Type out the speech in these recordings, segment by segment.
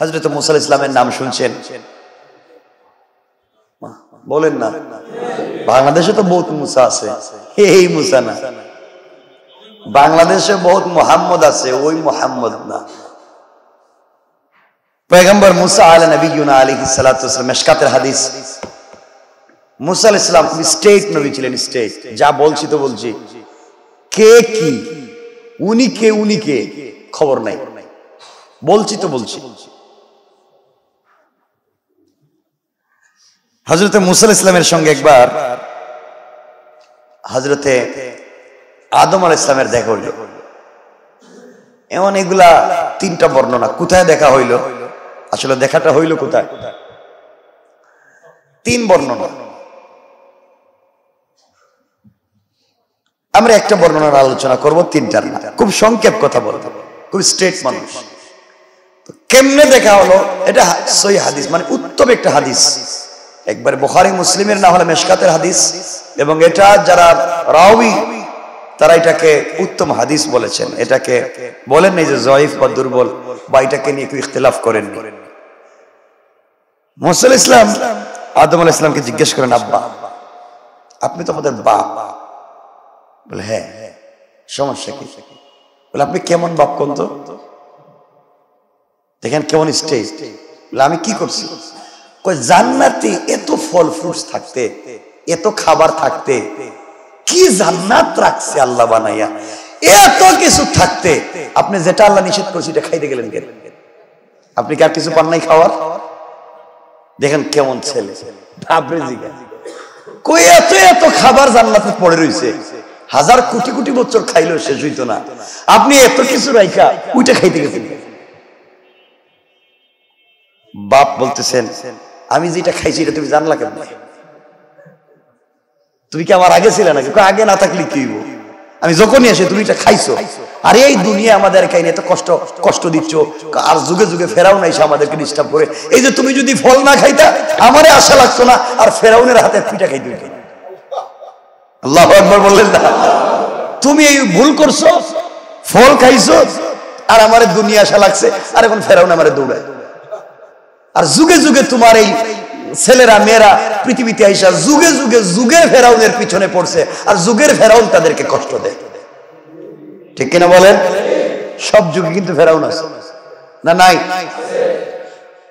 হজরত মুসাল ইসলামের নাম শুনছেন? বলেন না। বাংলাদেশে তো বহুত মুসা আছে। এই মুসা না। বাংলাদেশে বহুত মোহাম্মদ আছে, ওই মোহাম্মদ না। পয়গম্বর মুসা আল নবী আলী সালাম মেশকাতের হাদিস। মুসা ইসলাম স্টেট নবী ছিলেন স্টেট যা বলছি তো বলছি। কে কি? উনি কে উনি কে? খবর নাই। বলছি তো বলছি। হজরতে মুসাল ইসলামের সঙ্গে একবার হজরতে আদম আল ইসলামের দেখা হইল। এমন এগুলা তিনটা বর্ণনা, কোথায় দেখা হইল? আসলে দেখাটা হইল কোথায়? তিন বর্ণনা। আমরা একটা বর্ণনার আলোচনা করব তিনটার না। খুব সংক্ষেপ কথা বলব। খুব স্ট্রেট মানুষ। কেমনে দেখা হলো? এটা সই হাদিস মানে উত্তম একটা হাদিস। একবার বোখারি, মুসলিমের না হলে মেশকাতের হাদিস। এবং এটা যারা রাউি তারা এটাকে উত্তম হাদিস বলেছেন। এটাকে বলেন নাই যে জয়ীফ বা দুর্বল, বা এটাকে নিয়ে কেউ ইখতলাফ করেন মোসাল ইসলাম আদম আল ইসলামকে জিজ্ঞেস করেন, আব্বা, আপনি তো আমাদের বাপ। বলে হ্যাঁ সমস্যা কি? বলে, আপনি কেমন বাপ কোন তো দেখেন, কেমন স্টেজ বলে, আমি কি করছি? জান্নাতে এত ফল ফ্রুটস থাকতে, এত খাবার থাকতে, কি জান্নাত রাখছে আল্লাহ বানাইয়া? এত কিছু থাকতে। আপনি যেটা আল্লাহ নিষেধ এটা খাইতে গেলেন কেন? আপনি কি আর কিছু পান নাই খাওয়ার? দেখেন কেমন ছেলে। কই এত এত খাবার জান্নাতে পড়ে রয়েছে হাজার কোটি কোটি বছর খাইলেও শেষ হইতো না। আপনি এত কিছু রাইখা, ওইটা খাইতে গেছেন বাপ বলতেছেন আমি যেটা খাইছি, এটা তুমি জানলা কেন তুমি কি আমার আগে ছিলে নাকি? আগে না থাকলে কি আমি যখনই আসি, তুমি এটা খাইছো। আর এই দুনিয়া আমাদের কাহিনী, এত কষ্ট কষ্ট দিচ্ছ। আর যুগে যুগে ফেরাও নাই আমাদেরকে ডিস্টার্ব করে। এই যে তুমি যদি ফল না খাইতা, আমারে আশা লাগতো না, আর ফেরাউনের হাতে পিঠা খাইতে আল্লাহ একবার বললেন না। তুমি এই ভুল করছ, ফল খাইছো, আর আমার দুনিয়া আশা লাগছে, আর এখন ফেরাউন আমার দৌড়ায়। আর যুগে যুগে তোমার এই ছেলেরা, মেয়েরা পৃথিবীতে আইসা যুগে যুগে যুগের ফেরাউনের পিছনে পড়ছে আর যুগের ফেরাউন তাদেরকে কষ্ট দেয়। ঠিক কিনা বলেন? সব যুগে কিন্তু ফেরাউন আছে। না, নাই?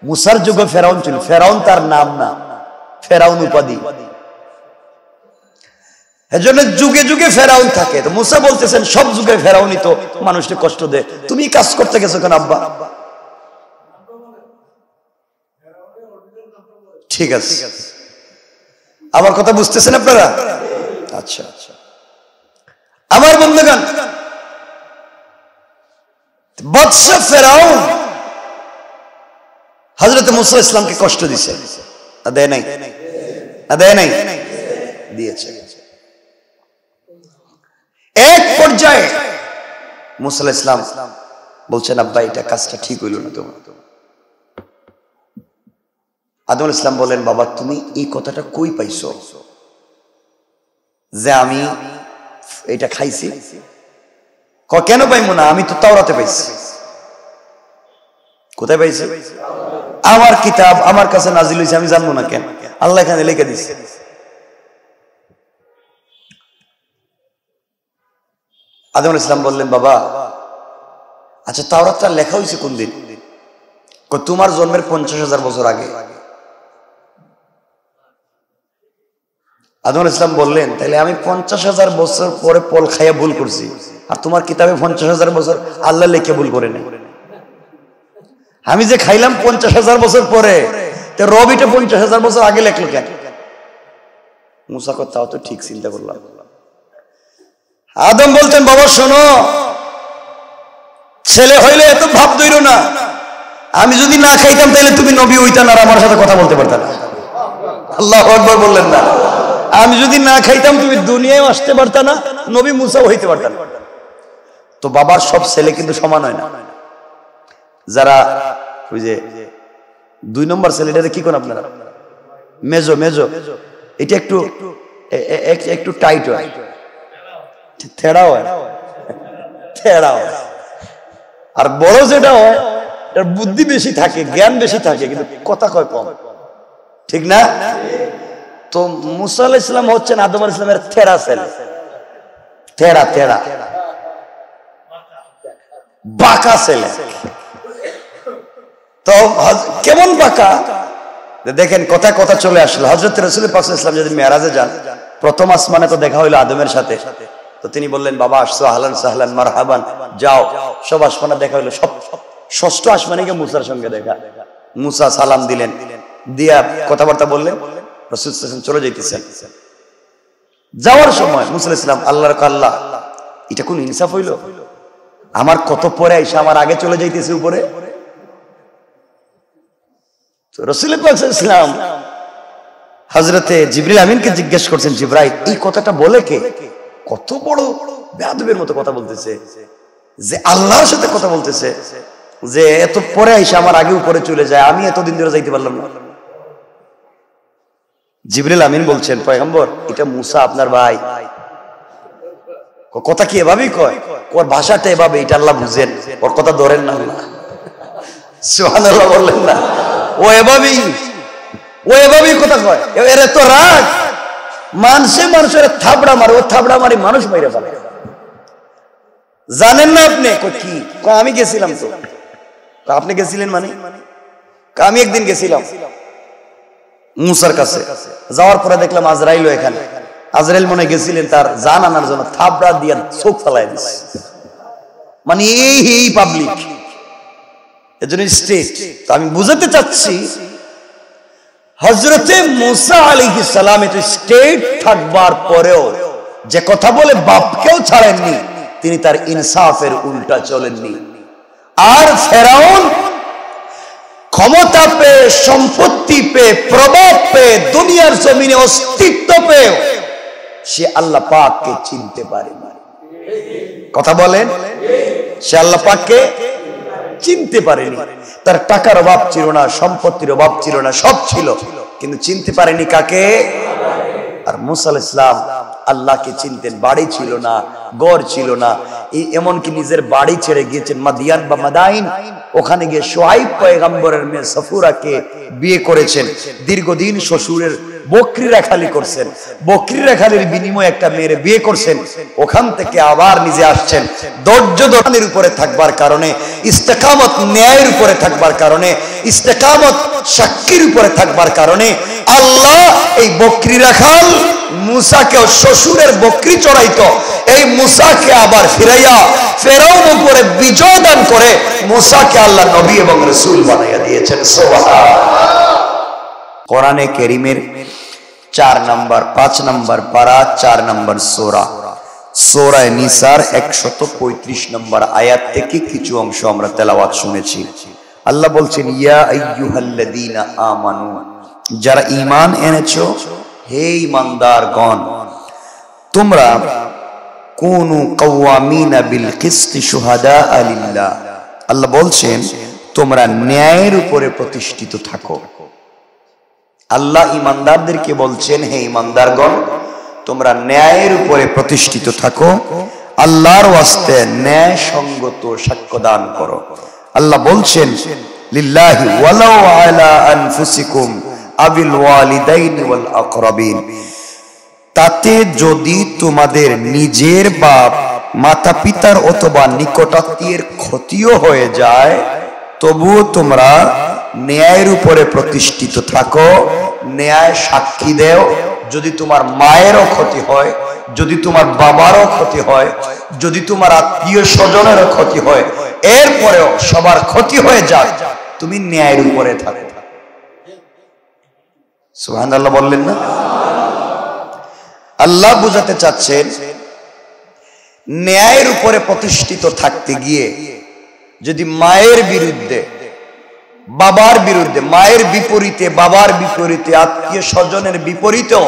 মুসার যুগে ফেরাউন ছিল। ফেরাউন তার নাম না। ফেরাউন উপাধি। এজন্য যুগে যুগে ফেরাউন থাকে। তো মুসা বলতেছেন, সব যুগে ফেরাউনই তো মানুষকে কষ্ট দেয়। তুমি কাজ করতে গেছো কেন, আব্বা? ঠিক আছে। আমার কথা বুঝতেছেন আপনারা? আচ্ছা আচ্ছা। আমার বন্ধুগান বৎস ফেরাউন হজরত মুসা ইসলামকে কষ্ট দিছে। দেয় নাই? দেয় নাই? দিয়েছে। এক পর্যায়ে মুসাল ইসলাম বলছেন, আব্বা, এটা কাজটা ঠিক হইল না তোমার। আদম ইসলাম বলেন, বাবা, তুমি এই কথাটা কই পাইছো? যে আমি এটা খাইছি। কেন পাইবো না? আমি তো তাওরাতে পাইছি। কোথায় পাইছি? আমার কিতাব আমার কাছে নাজিল হয়েছে আমি জানব না কেন? আল্লাহ এখানে লিখে দিছে। আদম ইসলাম বললেন, বাবা আচ্ছা তাওরাতটা লেখা হয়েছে কোন দিন? তোমার জন্মের পঞ্চাশ হাজার বছর আগে। আদম ইসলাম বললেন তাহলে আমি পঞ্চাশ হাজার বছর পরে পল খাইয়া ভুল করছি। আর তোমার কিতাবে পঞ্চাশ হাজার বছর আল্লাহ লেখে ভুল করে নেই। আমি যে খাইলাম পঞ্চাশ হাজার বছর পরে রবিটা পঞ্চাশ হাজার বছর আগে লেখলো কেন? মুসা তাও তো ঠিক চিন্তা করলাম। আদম বলতেন, বাবা, শোনো, ছেলে হইলে এত ভাব দইল না। আমি যদি না খাইতাম তাহলে তুমি নবী হইতাম আর আমার সাথে কথা বলতে পারতাম না। আল্লাহ একবার বললেন না। আমি যদি না খাইতাম, তুমি দুনিয়ায় আসতে পারতা না, নবী মুসাও হইতে পারতাম তো বাবার সব ছেলে কিন্তু সমান হয় না। যারা ওই যে দুই নম্বর ছেলেটারে কি করেন আপনারা? মেজো মেজো। এটা একটু একটু টাইট হয়। আর বড় যেটা হয় বুদ্ধি বেশি থাকে, জ্ঞান বেশি থাকে, কিন্তু কথা কয় কম। ঠিক না? তো মুসা আলাহ ইসলাম হচ্ছেন আদম আল ইসলামের থেরা ছেলে। থেরা থেরা। বাঁকা ছেলে। তো কেমন বাঁকা? দেখেন, কথা কথা চলে আসলো। হজরত রসুল পাক ইসলাম যদি মেয়ারাজে যান, প্রথম আসমানে তো দেখা হইল আদমের সাথে। তো তিনি বললেন, বাবা, আসছো আহলান সাহলান মার হাবান যাও। সব আসমানে দেখা হইল। সব ষষ্ঠ আসমানে গিয়ে মুসার সঙ্গে দেখা। মুসা সালাম দিলেন। দিয়া কথাবার্তা বললেন। রসুল চলে যাইতেছেন। যাওয়ার সময় মুসা ইসলাম আল্লাহর আল্লাহ, এটা কোন ইনসাফ হইল? আমার কত পরে এসে আমার আগে চলে যাইতেছে উপরে? রসুল ইসলাম হজরতে জিবরিল আমিনকে জিজ্ঞেস করছেন, জিব্রাইল, এই কথাটা বলে কে? কত বড় বেয়াদবের মতো কথা বলতেছে। যে আল্লাহর সাথে কথা বলতেছে, যে এত পরে এসে আমার আগে উপরে চলে যায়, আমি এতদিন ধরে যাইতে পারলাম না। জিবরিল আমিন বলছেন, পয়গম্বর, এটা মুসা আপনার ভাই। কথা কি এভাবেই কয়? ওর ভাষাটা এভাবে, এটা আল্লাহ বুঝেন। ওর কথা ধরেন না আল্লাহ। বললেন না। ও এভাবেই ও এভাবেই কথা কয়। এর তো রাগ। মানুষে মানুষের থাবড়া মারে, ও থাবড়া মারি মানুষ মেরে ফেলে। জানেন না আপনি? কি? আমি গেছিলাম তো। আপনি গেছিলেন মানে? আমি একদিন গেছিলাম। মুসার কাছে। যাওয়ার পরে দেখলাম আজরাইল এখানে। আজরাইল মনে গেছিলেন, তার জান আনার জন্য থাবড়া দিয়ে চোখ ফেলাই দিচ্ছে মানে এই এই পাবলিক এর জন্য স্টেট তো আমি বুঝাতে চাচ্ছি হজরতে মুসা আলী সালাম একটু স্টেট থাকবার পরেও যে কথা বলে বাপকেও ছাড়েননি, তিনি তার ইনসাফের উল্টা চলেননি। আর ফেরাউন ক্ষমতা পেয়ে, সম্পত্তি পেয়ে, প্রভাব পেয়ে, দুনিয়ার জমিনে অস্তিত্ব পেয়ে সে আল্লাহ পাককে চিনতে পারেনি কথা বলেন? সে আল্লাহ পাককে চিনতে পারেনি। তার টাকার অভাব ছিল না, সম্পত্তির অভাব ছিল না, সব ছিল। কিন্তু চিনতে পারেনি কাকে? আর মুসাল ইসলাম আল্লাহকে চিনতেন, বাড়ি ছিল না গড় ছিল না। এমনকি নিজের বাড়ি ছেড়ে গিয়েছেন, মাদিয়ান বা মাদাইন। ওখানে গিয়ে সোহাইব পয়গাম্বরের মেয়ে সফুরাকে বিয়ে করেছেন। দীর্ঘদিন শ্বশুরের বকরি রেখালি করছেন। বকরি রেখালির বিনিময়ে একটা মেয়ের বিয়ে করছেন। ওখান থেকে আবার নিজে আসছেন। ধৈর্য দোকানের উপরে থাকবার কারণে, ইস্তেকামত ন্যায়ের উপরে থাকবার কারণে ইস্তেকামত সাক্ষীর উপরে থাকবার কারণে আল্লাহ এই বকরি রাখাল মুসাকে শ্বশুরের বকরি চড়াইতো। এই মুসাকে আবার ফিরাইয়া ফেরাউন উপরে বিজয় দান করে মুসাকে আল্লাহ নবী এবং রসুল বানাইয়া দিয়েছেন। কোরআনে কেরিমের চার নাম্বার, পাঁচ নাম্বার পারা, চার নাম্বার সোরা। সোরায় নিসার একশত পঁয়ত্রিশ নম্বর আয়াত থেকে কিছু অংশ আমরা তেলাওয়াত শুনেছি। আল্লাহ বলছেন, ইয়া আইয়ুহাল্লাযীনা আমানু। যারা ঈমান এনেছো, হে ঈমানদারগণ, তোমরা কুনু কাওয়ামিনা বিল কিসতি শুহাদা লিল্লাহ। আল্লাহ বলছেন, তোমরা ন্যায়ের উপরে প্রতিষ্ঠিত থাকো। আল্লাহ ইমানদারদেরকে বলছেন, হে ইমানদারগণ তোমরা ন্যায়ের উপরে প্রতিষ্ঠিত থাকো। আল্লাহর ওয়াস্তে ন্যায় সঙ্গত সাক্ষ্য দান করো। আল্লাহ বলছেন, লিল্লাহি ওয়ালাউ আলা আনফুসিকুম আবিল ওয়ালিদাইনি ওয়াল আকরাবিন। তাতে যদি তোমাদের নিজের বাপ মাতা পিতার অথবা নিকটাত্মীয়ের ক্ষতিও হয়ে যায়, তবুও তোমরা ন্যায়ের উপরে প্রতিষ্ঠিত থাকো, ন্যায় সাক্ষী দেও। যদি তোমার মায়েরও ক্ষতি হয়, যদি তোমার বাবারও ক্ষতি হয়, যদি তোমার আত্মীয় স্বজনেরও ক্ষতি হয় এরপরেও সবার ক্ষতি হয়ে যায় তুমি ন্যায়ের উপরে থাকো। সুহান আল্লাহ বললেন না? আল্লাহ বুঝাতে চাচ্ছেন, ন্যায়ের উপরে প্রতিষ্ঠিত থাকতে গিয়ে যদি মায়ের বিরুদ্ধে, বাবার বিরুদ্ধে, মায়ের বিপরীতে, বাবার বিপরীতে, আত্মীয় স্বজনের বিপরীতেও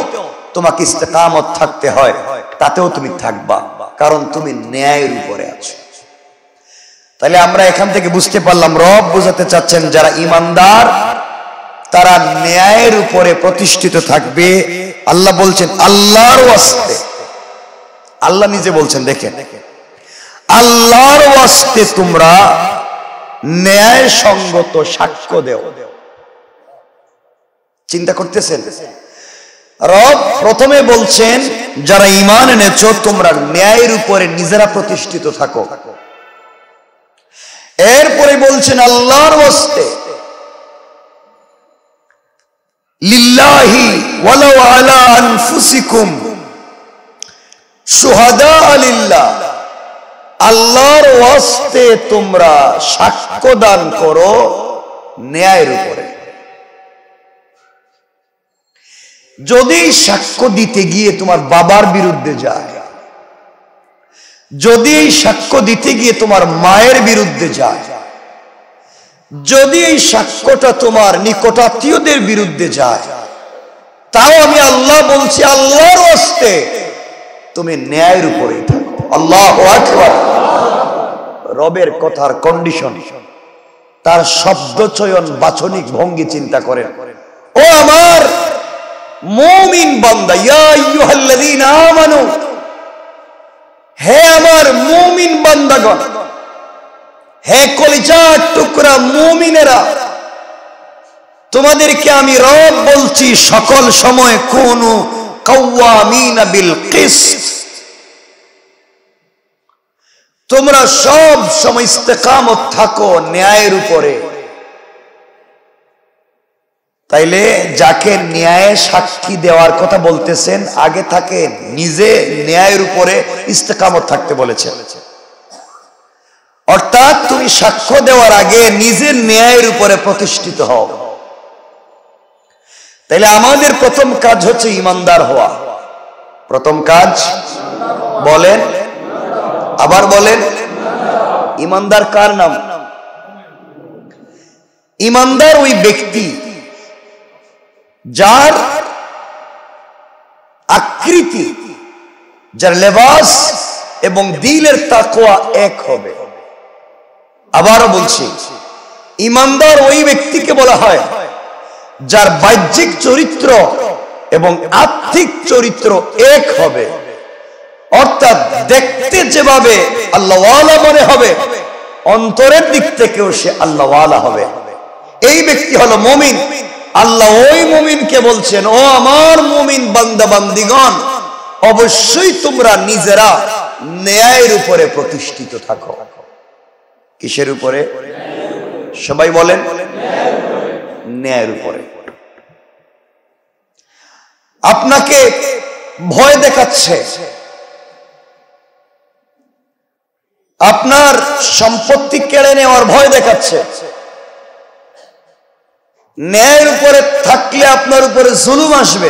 তোমাকে ইস্তেকামত থাকতে হয়, তাতেও তুমি থাকবা, কারণ তুমি ন্যায়ের উপরে আছো। তাহলে আমরা এখান থেকে বুঝতে পারলাম, রব বুঝাতে চাচ্ছেন যারা ইমানদার, তারা ন্যায়ের উপরে প্রতিষ্ঠিত থাকবে। আল্লাহ বলছেন, আল্লাহর আল্লাহ নিজে বলছেন, দেখেন। আল্লাহর ওয়াস্তে তোমরা ন্যায় সঙ্গত সাক্ষ্য দেও। চিন্তা করতেছেন? রব প্রথমে বলছেন, যারা ইমান এনেছ, তোমরা ন্যায়ের উপরে নিজেরা প্রতিষ্ঠিত থাকো। এরপরে বলছেন আল্লাহর বস্তে আল্লাহর ওয়াস্তে তোমরা সাক্ষ্য দান করো ন্যায়ের উপরে। যদি সাক্ষ্য দিতে গিয়ে তোমার বাবার বিরুদ্ধে যায় যদি এই সাক্ষ্য দিতে গিয়ে তোমার মায়ের বিরুদ্ধে যায়, যদি এই সাক্ষ্যটা তোমার নিকটাত্মীয়দের বিরুদ্ধে যায়, তাও আমি আল্লাহ বলছি, আল্লাহর হস্তে তুমি ন্যায়ের উপরেই থাকো আল্লাহ রবের কথার কন্ডিশন তার শব্দ চয়ন বাছনিক ভঙ্গি চিন্তা করেন। ও আমার মৌমিন বান্দা, ইয়া আইয়ুহাল্লাযীনা আমানু হে আমার মুমিন বান্দাগণ, হে কলিজার টুকরা মুমিনেরা, তোমাদেরকে আমি রব বলছি, সকল সময় কোন তোমরা সব সময় ইস্তেকামত থাকো ন্যায়ের উপরে। তাইলে যাকে ন্যায় সাক্ষী দেওয়ার কথা বলতেছেন, আগে থাকে নিজে ন্যায়ের উপরে ইস্তেকামত থাকতে বলেছেন। অর্থাৎ তুমি সাক্ষ্য দেওয়ার আগে নিজের ন্যায়ের উপরে প্রতিষ্ঠিত হও। তাইলে আমাদের প্রথম কাজ হচ্ছে ইমানদার হওয়া। প্রথম কাজ বলেন, আবার বলেন, ইমানদার কার নাম? ইমানদার ওই ব্যক্তি যার আকৃতি, যার লেবাস এবং দিলের তাকোয়া এক হবে। আবারও বলছি, ইমানদার ওই ব্যক্তিকে বলা হয় যার বাহ্যিক চরিত্র এবং আর্থিক চরিত্র এক হবে। অর্থাৎ দেখতে যেভাবে আল্লাহওয়ালা মনে হবে, অন্তরের দিক থেকেও সে আল্লাহওয়ালা হবে। এই ব্যক্তি হলো মমিন। আল্লাহ ওই মুমিনকে বলছেন, ও আমার মুমিন বান্দা বান্দিগণ, অবশ্যই তোমরা নিজেরা ন্যায়ের উপরে প্রতিষ্ঠিত থাকো। কিসের উপরে? সবাই বলেন, ন্যায়ের উপরে। আপনাকে ভয় দেখাচ্ছে। আপনার সম্পত্তি কেড়ে নেওয়ার ভয় দেখাচ্ছে। ন্যায়ের উপরে থাকলে আপনার উপরে জুলুম আসবে।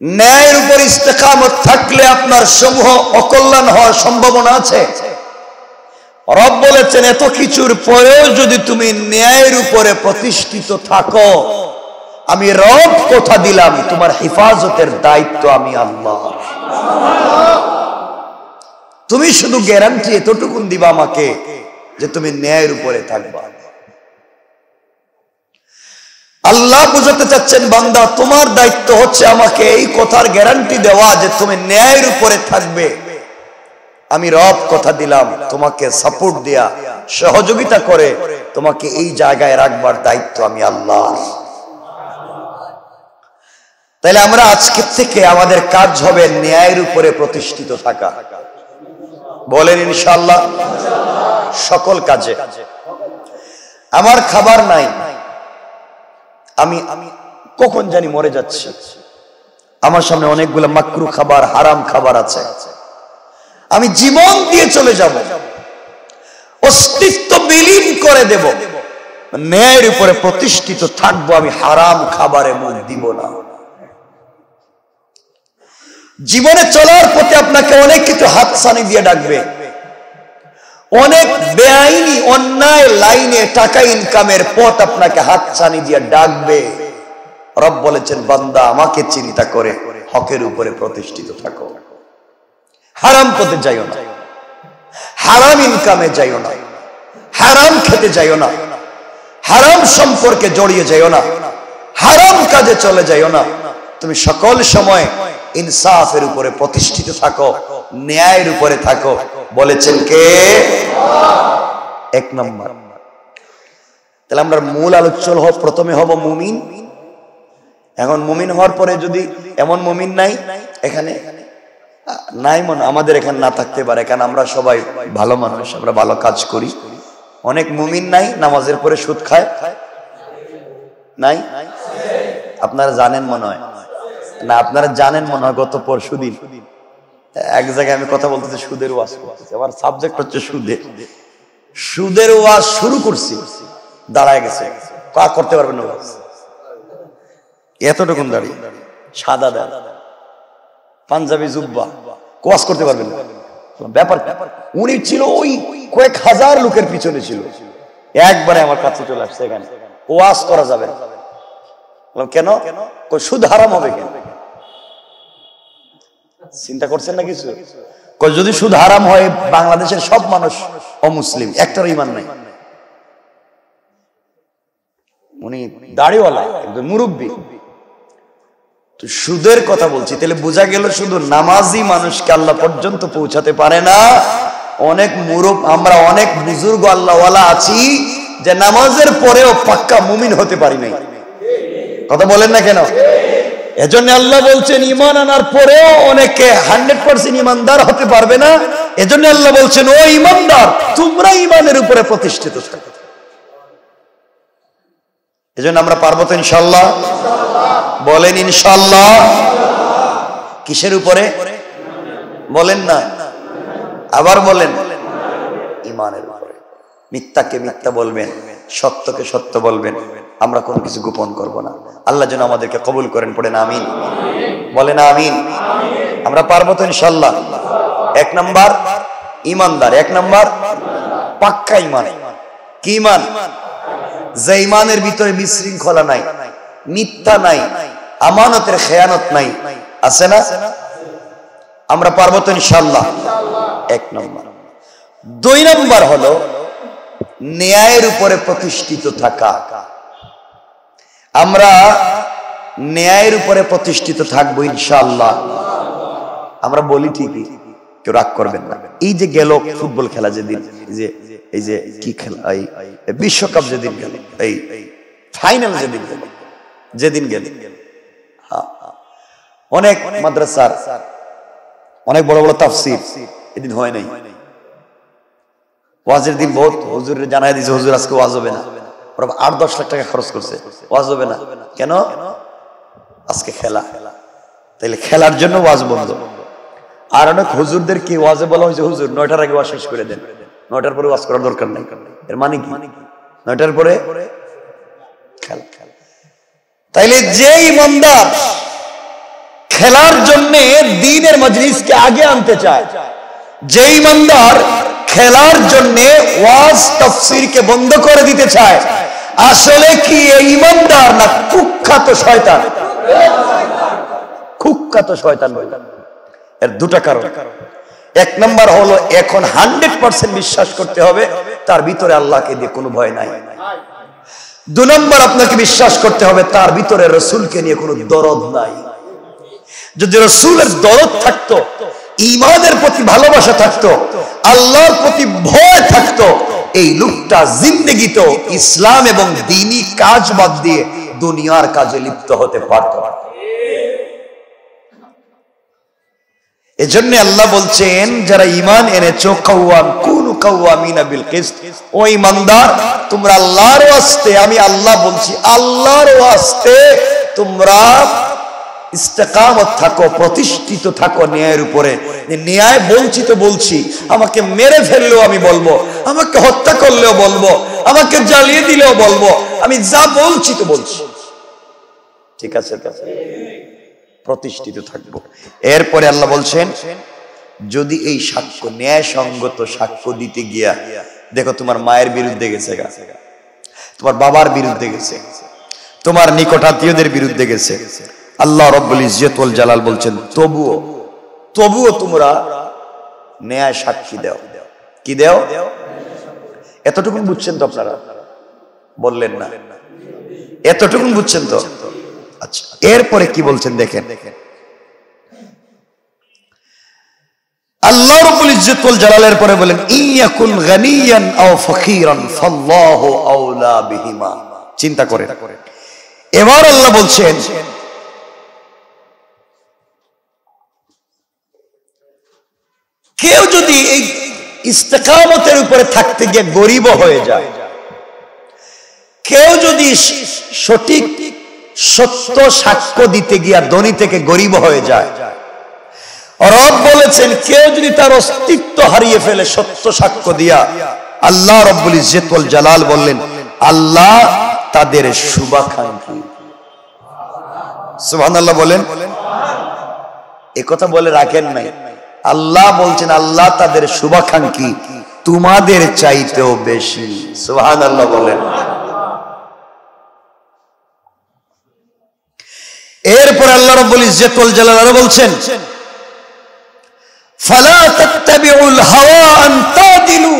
ন্যায়ের উপর ইস্তেকামত থাকলে আপনার সমূহ অকল্যাণ হওয়ার সম্ভাবনা আছে। রব বলেছেন, এত কিছুর পরেও যদি তুমি ন্যায়ের উপরে প্রতিষ্ঠিত থাকো, আমি রব কথা দিলাম, তোমার হেফাজতের দায়িত্ব আমি আল্লাহ। তুমি শুধু গ্যারান্টি এতটুকুন দিবা আমাকে যে তুমি ন্যায়ের উপরে থাকবা। আল্লাহ বুঝাতে চাচ্ছেন, বান্দা, তোমার দায়িত্ব হচ্ছে আমাকে এই কথার গ্যারান্টি দেওয়া যে তুমি ন্যায়ের উপরে থাকবে। আমি রব কথা দিলাম, তোমাকে সাপোর্ট দেয়া, সহযোগিতা করে তোমাকে এই জায়গায় রাখবার দায়িত্ব আমি আল্লাহ তাহলে আমরা আজকের থেকে আমাদের কাজ হবে ন্যায়ের উপরে প্রতিষ্ঠিত থাকা। বলেন ইনশাল্লাহ সকল কাজে। আমার খাবার নাই। আমি আমি কখন জানি মরে যাচ্ছি। আমার সামনে অনেকগুলো মাকরু খাবার, হারাম খাবার আছে। আমি জীবন দিয়ে চলে যাব। অস্তিত্ব বিলীন করে দেব। ন্যায়ের উপরে প্রতিষ্ঠিত থাকব আমি, হারাম খাবারে মুখ দিব না। জীবনে চলার পথে আপনাকে অনেক কিছু হাতছানি দিয়ে ডাকবে। অনেক বেআইনি অন্যায় লাইনে টাকা ইনকামের পথ আপনাকে হাতছানি দিয়ে ডাকবে। রব বলেছেন, বান্দা, আমাকে চিন্তা করে, হকের উপরে প্রতিষ্ঠিত থাকো। হারাম পথে যাইও না। হারাম ইনকামে যাইও না। হারাম খেতে যাইও না। হারাম সম্পর্কে জড়িয়ে যাইও না। হারাম কাজে চলে যাইও না। তুমি সকল সময় ইনসাফের উপরে প্রতিষ্ঠিত থাকো। ন্যায়ের উপরে থাকো। বলেছেন কে? এক নম্বর। তাহলে আমরা মূল আলোচ্য হব, প্রথমে হব মুমিন। এখন মুমিন হওয়ার পরে যদি এমন মুমিন নাই, এখানে নাই মনে, আমাদের এখানে না থাকতে পারে, কারণ আমরা সবাই ভালো মানুষ, আমরা ভালো কাজ করি। অনেক মুমিন নাই, নামাজের পরে সুদ খায়। নাই? আপনারা জানেন মনে হয়। না, আপনারা জানেন মনে হয় গত পরশু দিন এক জায়গায় আমি কথা বলতেছি, সুদের ওয়াজ করতেছি। আমার সাবজেক্ট হচ্ছে সুদের সুদের ওয়াজ শুরু করছি, দাঁড়ায় গেছে। কা করতে পারবেন না ওয়াজ। এতটুকুন দাঁড়িয়ে। সাদা দেয় পাঞ্জাবি জুব্বা। কোয়াস করতে পারবেন না। ব্যাপার উনি ছিল ওই কয়েক হাজার লোকের পিছনে ছিল। একবারে আমার কাছে চলে আসছে এখানে। ওয়াজ করা যাবে কেন? সুদ হারাম হবে কেন? চিন্তা করছেন না কিছু? যদি সুদ হারাম হয়, বাংলাদেশের সব মানুষ অমুসলিম একটার ইমান নাই। উনি দাড়িওয়ালা একজন মুরব্বী। তো সুদের কথা বলছি, তাহলে বোঝা গেল শুধু নামাজি মানুষকে আল্লাহ পর্যন্ত পৌঁছাতে পারে না। অনেক মুরব, আমরা অনেক বুজুর্গ আল্লাহওয়ালা আছি, যে নামাজের পরেও পাক্কা মুমিন হতে পারি নাই। কথা বলেন না কেন? এজন্য আল্লাহ বলছেন ইমান আনার পরেও অনেকে হান্ড্রেড পার্সেন্ট ইমানদার হতে পারবে না। এজন্য আল্লাহ বলছেন, ও ইমানদার তোমরা ইমানের উপরে প্রতিষ্ঠিত থাকো। এজন্য আমরা পারব তো ইনশাল্লাহ বলেন ইনশাল্লাহ কিসের উপরে? বলেন না। আবার বলেন। ইমানের উপরে। মিথ্যাকে মিথ্যা বলবেন, সত্যকে সত্য বলবেন। আমরা কোনো কিছু গোপন করব না। আল্লাহ যেন আমাদেরকে কবুল করেন, পড়েন, আমিন। বলেন, আমিন। আমরা পারব তো ইনশাল্লাহ এক নাম্বার, ইমানদার। এক নাম্বার, পাক্কা ইমান। কি ইমান? যে ইমানের ভিতরে বিশৃঙ্খলা নাই, মিথ্যা নাই, আমানতের খেয়ানত নাই, আছে না? আমরা পারব তো ইনশাল্লাহ এক নম্বর। দুই নম্বর হলো, ন্যায়ের উপরে প্রতিষ্ঠিত থাকা। আমরা ন্যায়ের উপরে প্রতিষ্ঠিত থাকব ইনশাল্লাহ আমরা বলি ঠিকই, কেউ রাগ করবেন না। এই যে গেল ফুটবল খেলা যেদিন যে, এই যে কি খেলা, এই বিশ্বকাপ যেদিন গেল, এই ফাইনাল যেদিন গেল যেদিন গেল। অনেক মাদ্রাসার, অনেক বড় বড় তাফসির এদিন হয় নাই। ওয়াজের দিন বহুত হুজুরের জানাই দিয়েছে হুজুর আজকে ওয়াজ হবে না। ওরা আট দশ লাখ টাকা খরচ করছে। ওয়াজ হবে না। কেন? আজকে খেলা। তাইলে খেলার জন্য ওয়াজ বন্ধ। আর অনেক হুজুরদের কি ওয়াজে বলা হয়েছে, হুজুর, নয়টার আগে ওয়াজ শেষ করে দেন। নয়টার পরে ওয়াজ করার দরকার নেই। এর মানে কি? নয়টার পরে খেলা। তাইলে যে ইমানদার খেলার জন্য দিনের মজলিসকে আগে আনতে চায় যে ইমানদার খেলার জন্য ওয়াজ, তফসিরকে বন্ধ করে দিতে চায় আসলে কি এই ইমানদার না কুখ্যাত শয়তান? কুখ্যাত শয়তান এর দুটা কারণ। এক নম্বর হলো, এখন হান্ড্রেড পার্সেন্ট বিশ্বাস করতে হবে, তার ভিতরে আল্লাহকে দিয়ে কোনো ভয় নাই। দু নম্বর, আপনাকে বিশ্বাস করতে হবে, তার ভিতরে রসুলকে নিয়ে কোনো দরদ নাই। যদি রসুলের দরদ থাকতো, ইমানের প্রতি ভালোবাসা থাকতো, আল্লাহর প্রতি ভয় থাকতো এই লোকটা জিন্দগি তো ইসলাম এবং দিনী কাজ বাদ দিয়ে দুনিয়ার কাজে লিপ্ত হতে পারত। এজন্য আল্লাহ বলছেন, যারা ইমান এনেছো কাউয়াম কোন কাউয়ামিনা বিল কিসত। ও ইমানদার তোমরা আল্লাহর ওয়াস্তে, আমি আল্লাহ বলছি, আল্লাহর ওয়াস্তে তোমরা ইস্তেকামত থাকো, প্রতিষ্ঠিত থাকো ন্যায়ের উপরে। ন্যায় বলছি তো বলছি, আমাকে মেরে ফেললেও আমি বলব, আমাকে হত্যা করলেও বলব, আমাকে জ্বালিয়ে দিলেও বলব, আমি যা বলছি তো বলছি। ঠিক আছে প্রতিষ্ঠিত থাকব। এরপরে আল্লাহ বলছেন, যদি এই সাক্ষ্য ন্যায় সঙ্গত সাক্ষ্য দিতে গিয়া, দেখো তোমার মায়ের বিরুদ্ধে গেছে তোমার বাবার বিরুদ্ধে গেছে, তোমার নিকটাত্মীয়দের বিরুদ্ধে গেছে আল্লাহ রব্বুল ইজ্জতুল জালাল বলছেন, তবুও তবুও তোমরা ন্যায় সাক্ষী দাও। কি দেও? এতটুকু বুঝছেন তো আপনারা? বললেন না। এতটুকু বুঝছেন তো? আচ্ছা এরপরে কি বলছেন দেখেন। আল্লাহ রব্বুল ইজ্জতুল জালালের পরে বলেন ইয়াকুন গানিয়ান আও ফকিরান ফাল্লাহু আউলা বিহিমা। চিন্তা করে এবার আল্লাহ বলছেন কেউ যদি এই ইস্তেকামতের উপরে থাকতে গিয়ে গরিব হয়ে যায়, কেউ যদি সঠিক সত্য সাক্ষ্য দিতে গিয়া ধনী থেকে গরিব হয়ে যায় রব বলেছেন, কেউ যদি তার অস্তিত্ব হারিয়ে ফেলে সত্য সাক্ষ্য দিয়া, আল্লাহ রব্বুল ইজ্জতুল জালাল বললেন, আল্লাহ তাদের শুভাকাঙ্ক্ষী। সুবহানাল্লাহ বলেন, এ কথা বলে রাখেন নাই। আল্লাহ বলছেন, আল্লাহ তাদের শুভাকাঙ্ক্ষী তোমাদের চাইতেও বেশি। সুবহানাল্লাহ বলেন। এরপর আল্লাহ রব্বুল ইজ্জতুল জালাল আরও বলছেন, ফালা তাত্তাবিউল হাওয়া আন তাদিলু।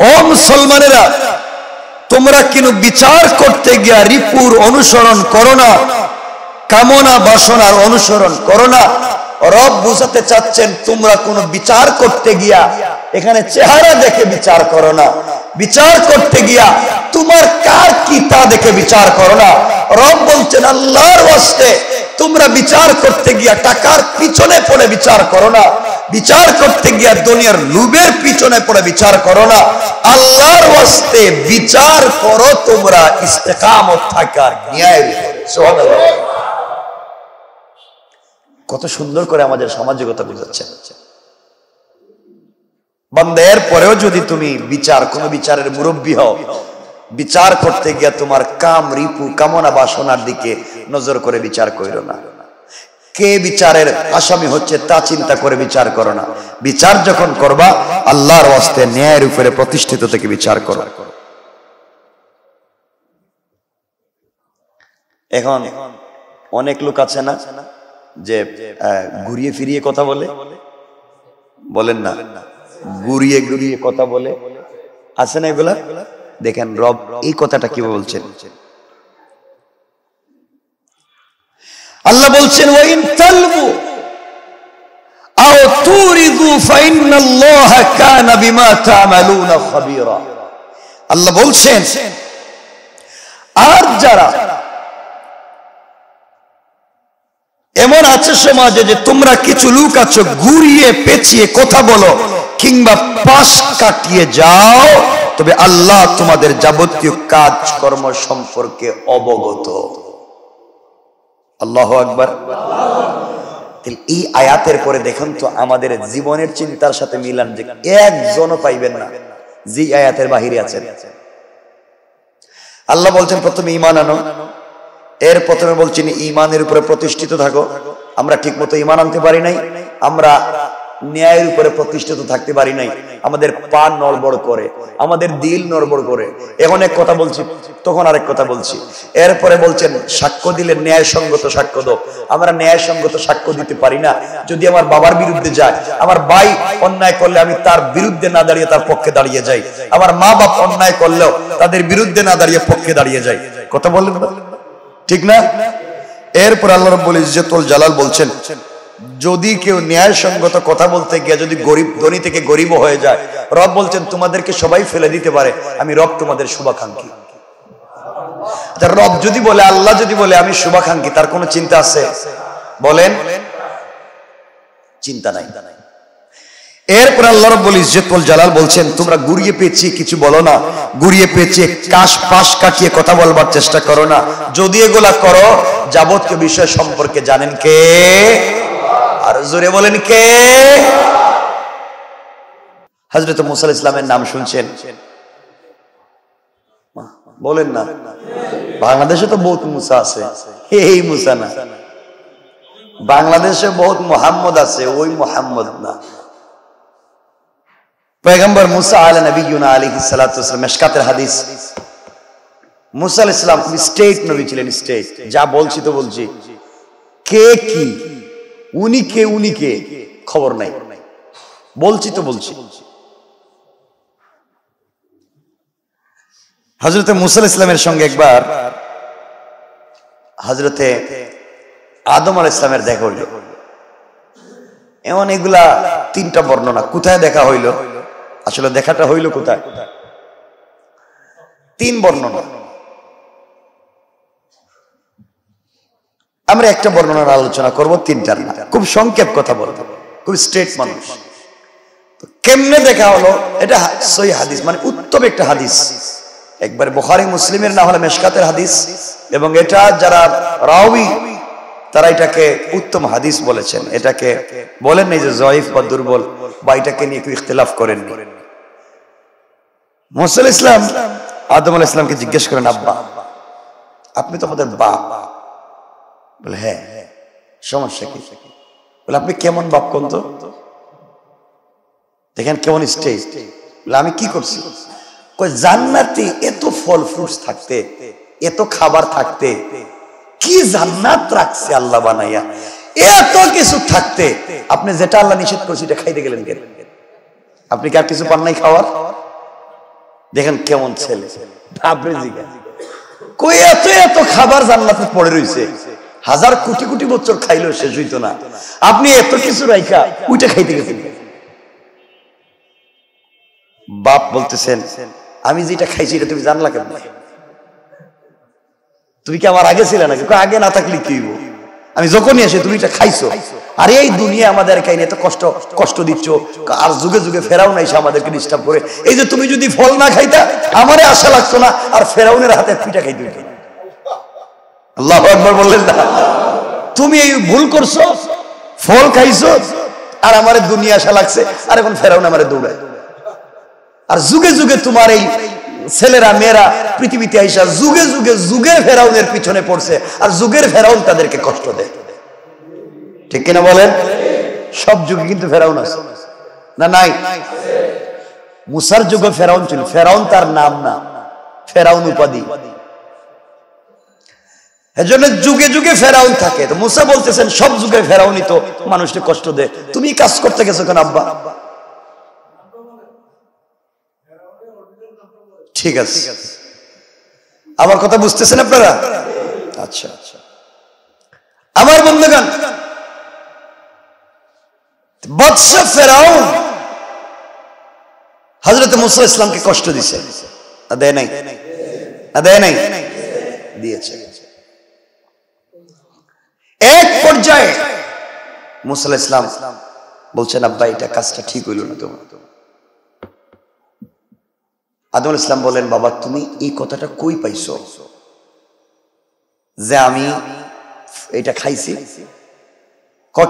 ও মুসলমানেরা, তোমরা কিনু বিচার করতে গিয়া রিপুর অনুসরণ করো না, কামনা বাসনার অনুসরণ করো না? রব বুঝাতে চাচ্ছেন, তোমরা কোনো বিচার করতে গিয়া এখানে চেহারা দেখে বিচার করো না। বিচার করতে গিয়া তোমার কার কি তা দেখে বিচার করো না। রব বলছেন, আল্লাহর ওয়াস্তে তোমরা বিচার করতে গিয়া টাকার পিছনে পড়ে বিচার করো না। বিচার করতে গিয়া দুনিয়ার লুবের পিছনে পড়ে বিচার করো না। আল্লাহর ওয়াস্তে বিচার করো তোমরা, ইস্তেকামত থাকার ন্যায়ের সুবহানাল্লাহ। কত সুন্দর করে আমাদের সামাজিকতা বুঝাচ্ছে। বন্ধের পরেও যদি তুমি বিচার, কোন বিচারের মুরব্বী হও, বিচার করতে গিয়ে তোমার কাম, রিপু, কামনা, বাসনার দিকে নজর করে বিচার করো না। কে বিচারের আসামি হচ্ছে তা চিন্তা করে বিচার করো না। বিচার যখন করবা, আল্লাহর ওয়াস্তে ন্যায়ের উপরে প্রতিষ্ঠিত থেকে বিচার করো। এখন অনেক লোক আছে না? যে ঘুরিয়ে ফিরিয়ে কথা বলে? বলেন না। ঘুরিয়ে ঘুরিয়ে কথা বলে। আছে না এগুলা? দেখেন, রব এই কথাটা কি বলছেন? আল্লাহ বলছেন, ওয়াইন তালবু আও তুরিদু ফাইন্নাল্লাহ কানা বিমা তা'মালুনা খাবীরা। আল্লাহ বলছেন, আর যারা এমন আছে সমাজে যে তোমরা কিছু লোক আছো, ঘুরিয়ে পেঁচিয়ে কথা বলো, কিংবা পাশ কাটিয়ে যাও, তবে আল্লাহ তোমাদের যাবতীয় কাজকর্ম সম্পর্কে অবগত। আল্লাহ আকবার। এই আয়াতের পরে দেখুন তো আমাদের জীবনের চিন্তার সাথে মিলান যে একজনও পাইবেন না যে আয়াতের বাহিরে আছেন। আল্লাহ বলছেন, প্রথমে ইমান আনো এর প্রথমে বলছেন ইমানের উপরে প্রতিষ্ঠিত থাকো। আমরা ঠিক মতো ইমান আনতে পারি নাই, আমরা ন্যায়ের উপরে প্রতিষ্ঠিত থাকতে পারি নাই। আমাদের পা নড়বড় করে, আমাদের দিল নড়বড় করে। এখন এক কথা বলছি, তখন আরেক কথা বলছি। এরপরে বলছেন, সাক্ষ্য দিলে ন্যায় সঙ্গত সাক্ষ্য দো আমরা ন্যায় সঙ্গত সাক্ষ্য দিতে পারি না। যদি আমার বাবার বিরুদ্ধে যায়, আমার ভাই অন্যায় করলে আমি তার বিরুদ্ধে না দাঁড়িয়ে তার পক্ষে দাঁড়িয়ে যাই। আমার মা বাপ অন্যায় করলেও তাদের বিরুদ্ধে না দাঁড়িয়ে পক্ষে দাঁড়িয়ে যাই। কথা বললেন ঠিক না? এরপর আল্লাহ রব্বুল ইজ্জতুল জালাল বলছেন, যদি কেউ ন্যায়সঙ্গত কথা বলতে গিয়ে যদি গরিব ধনী থেকে গরিব হয়ে যায়, রব বলছেন, তোমাদেরকে সবাই ফেলে দিতে পারে, আমি রব তোমাদের শুভাকাঙ্ক্ষী। রব যদি বলে, আল্লাহ যদি বলে, আমি শুভাকাঙ্ক্ষী, তার কোনো চিন্তা আছে? বলেন, চিন্তা নাই। এরপর আল্লাহ রব্বুল ইজ্জতুল জালাল বলছেন, তোমরা গুড়িয়ে পেয়েছি, কিছু বলো না। গুড়িয়ে পেয়েছি, কাশ পাশ কাটিয়ে কথা বলবার চেষ্টা করো না। যদি এগুলা করো, যাবতীয় বিষয় সম্পর্কে জানেন কে? আর জোরে বলেন কে? হজরত মুসাল ইসলামের নাম শুনছেন? বলেন না। বাংলাদেশে তো বহুত মুসা আছে। এই মুসা না। বাংলাদেশে বহুত মোহাম্মদ আছে, ওই মোহাম্মদ না। পয়গম্বর মুসা আলা নবীনা আলাইহি সালাতু ওয়াসালাম মিশকাতের হাদিস মুসা আলাইহিস সালাম স্টেট নবী ছিলেন স্টেট যা বলছি তো বলছি। কে কি? উনি কে উনি কে? খবর নাই। বলছি তো বলছি। হজরতে মুসাল ইসলামের সঙ্গে একবার হজরতে আদম আল ইসলামের দেখা হইল। এমন এগুলা তিনটা বর্ণনা। কোথায় দেখা হইল? আসলে দেখাটা হইল কোথায়? তিন বর্ণনা। আমরা একটা বর্ণনার আলোচনা করব, তিনটার না। খুব সংক্ষেপ কথা বলব। খুব স্ট্রেট মানুষ। কেমনে দেখা হলো? এটা সই হাদিস মানে উত্তম একটা হাদিস। একবারে বোখারি, মুসলিমের না হলে মেশকাতের হাদিস। এবং এটা যারা রাউি তারা এটাকে উত্তম হাদিস বলেছেন। এটাকে বলেন নাই যে জয়ীফ বা দুর্বল, বা এটাকে নিয়ে কেউ ইখতলাফ করেননি। মোসাল ইসলাম, আদম আল ইসলামকে জিজ্ঞেস করেন, আব্বা, আপনি তো আমাদের বাপ। বলে হ্যাঁ সমস্যা কি? বলে, আপনি কেমন বাপ কোন তো? দেখেন কেমন স্টেজ বলে, আমি কি করছি? জান্নাতে এত ফল ফ্রুটস থাকতে, এত খাবার থাকতে, কি জান্নাত রাখছে আল্লাহ বানাইয়া? এত কিছু থাকতে, আপনি যেটা আল্লাহ নিষেধ করছে এটা খাইতে গেলেন কেন? আপনি কি আর কিছু পান নাই খাওয়ার? দেখেন কেমন ছেলে। ভাবরে জিগা কই এত এত খাবার জান্নাতে পড়ে রইছে? হাজার কোটি কোটি বছর খাইলেও শেষ হইতো না। আপনি এত কিছু রাইখা ওইটা খাইতে গেছেন বাপ বলতেছেন আমি যেটা খাইছি এটা তুমি জানলা কেন তুমি কি আমার আগে ছিলে নাকি? আগে না থাকলে কি হইব? আমি যখনই আসি তুমি এটা খাইছো, আর এই দুনিয়া আমাদের কাহিনী এত কষ্ট কষ্ট দিচ্ছ আর যুগে যুগে ফেরাও নাই আমাদেরকে ডিস্টার্ব করে? এই যে তুমি যদি ফল না খাইতা, আমারে আশা লাগতো না, আর ফেরাউনের হাতে পিঠা খাইতে হইতো। আল্লাহ একবার বললেন না। তুমি এই ভুল করছ, ফল খাইছো, আর আমার দুনিয়া আশা লাগছে, আর এখন ফেরাউন আমারে দৌড়ায়। আর যুগে যুগে তোমার এই ছেলেরা, মেয়েরা পৃথিবীতে আইসা যুগে যুগে যুগের ফেরাউনের পিছনে পড়ছে আর যুগের ফেরাউন তাদেরকে কষ্ট দেয়। ঠিক কিনা বলেন? সব যুগে কিন্তু ফেরাউন আছে। না, নাই? মুসার যুগে ফেরাউন ছিল। ফেরাউন তার নাম না। ফেরাউন উপাধি। এজন্য যুগে যুগে ফেরাউন থাকে। তো মুসা বলতেছেন, সব যুগে ফেরাউনই তো মানুষকে কষ্ট দেয়। তুমি কাজ করতে গেছো কেন, আব্বা? ঠিক আছে। আমার কথা বুঝতেছেন আপনারা? আচ্ছা। আচ্ছা আমার বন্ধুগান বৎসা ফেরাউন হজরত মুসা ইসলামকে কষ্ট দিছে। না দেয় নাই? না দেয় নাই? দিয়েছে। এক পর্যায়ে মুসাল ইসলাম বলছেন আব্বা এটা কাজটা ঠিক হইল না তোমার। আদম ইসলাম বলেন, বাবা, তুমি এই কথাটা কই পাইছো? যে আমি এটা খাইছি।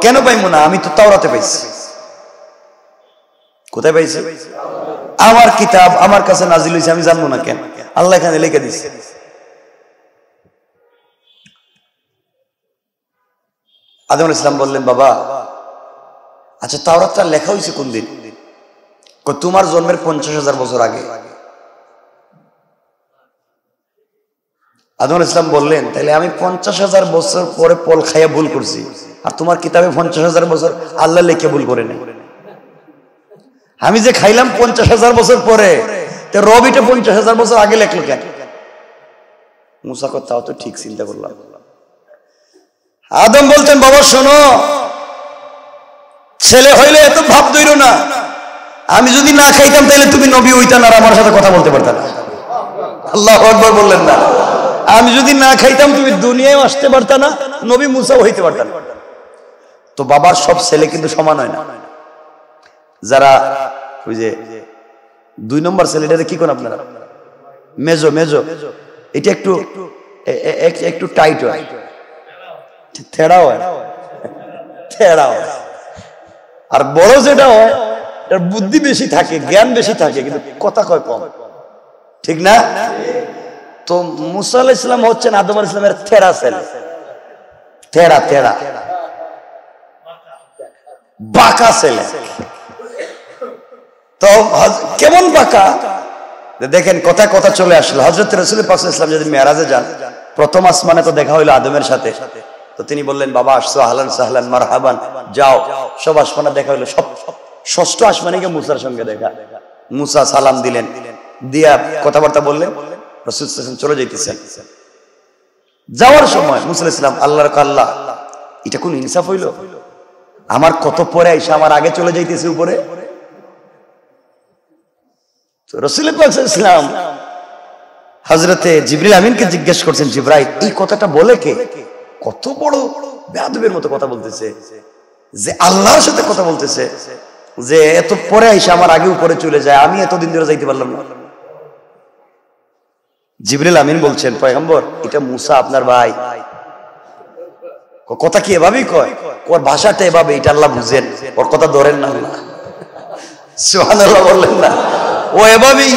কেন পাইমো না? আমি তো তাওরাতে পাইছি। কোথায় পাইছি? আমার কিতাব আমার কাছে নাজিল হয়েছে আমি জানব না কেন? আল্লাহ এখানে লিখে দিছে। আদম ইসলাম বললেন, বাবা আচ্ছা তাওরাতটা লেখা হয়েছে কোন দিন? তোমার জন্মের পঞ্চাশ হাজার বছর আগে। আদম ইসলাম বললেন তাহলে আমি পঞ্চাশ হাজার বছর পরে পল খাইয়া ভুল করছি। আর তোমার কিতাবে পঞ্চাশ হাজার বছর আল্লাহ লেখে ভুল করে নেই। আমি যে খাইলাম পঞ্চাশ হাজার বছর পরে, তো রবিটা পঞ্চাশ হাজার বছর আগে লেখলো কেন? মুসা তাও তো ঠিক চিন্তা করলাম। আদম বলতেন, বাবা, শোনো, ছেলে হইলে এত ভাব দইল না। আমি যদি না খাইতাম তাহলে তুমি নবী হইতাম আর আমার সাথে কথা বলতে পারতাম না। আল্লাহ একবার বললেন না। আমি যদি না খাইতাম, তুমি দুনিয়ায় আসতে পারতা না, নবী মুসাও হইতে পারতাম তো বাবার সব ছেলে কিন্তু সমান হয় না। যারা ওই যে দুই নম্বর ছেলেটারে কি করেন আপনারা? মেজো মেজো। এটা একটু একটু টাইট হয়। থেড়া হয়। থেড়া হয়। আর বড় যেটা হয় বুদ্ধি বেশি থাকে, জ্ঞান বেশি থাকে, কিন্তু কথা কয় কম। ঠিক না? তো মুসা ইসলাম হচ্ছেন আদম আল ইসলামের থেরা ছেলে। থেরা থেরা। বাঁকা ছেলে। তো কেমন বাঁকা? দেখেন, কথা কথা চলে আসলো। হজরত রসুল পাক ইসলাম যদি মেয়ারাজে যান, প্রথম আসমানে তো দেখা হইল আদমের সাথে। তো তিনি বললেন, বাবা, আসছো, আহলান সাহলান মার হাবান যাও। সব আসমানে দেখা হইল। সব ষষ্ঠ আসমানে গিয়ে মুসার সঙ্গে দেখা। মুসা সালাম দিলেন। দিয়া কথাবার্তা বললেন। রসুল চলে যাইতেছেন। যাওয়ার সময় মুসুল ইসলাম আল্লাহর আল্লাহ, এটা কোন ইনসাফ হইল? আমার কত পরে আইসা আমার আগে চলে যাইতেছে উপরে? রসুল ইসলাম হজরতে জিবরিল আমিনকে জিজ্ঞেস করছেন, জিব্রাইল, এই কথাটা বলে কে? কত বড় বেদবের মতো কথা বলতেছে। যে আল্লাহর সাথে কথা বলতেছে, যে এত পরে আইসা আমার আগে উপরে চলে যায়, আমি এতদিন ধরে যাইতে পারলাম না। জিবরিল আমিন বলছেন, পয়গম্বর, এটা মুসা আপনার ভাই। কথা কি এভাবেই কয়? ওর ভাষাটা এভাবে, এটা আল্লাহ বুঝেন। ওর কথা ধরেন না সুবহানাল্লাহ বললেন না। ও এভাবেই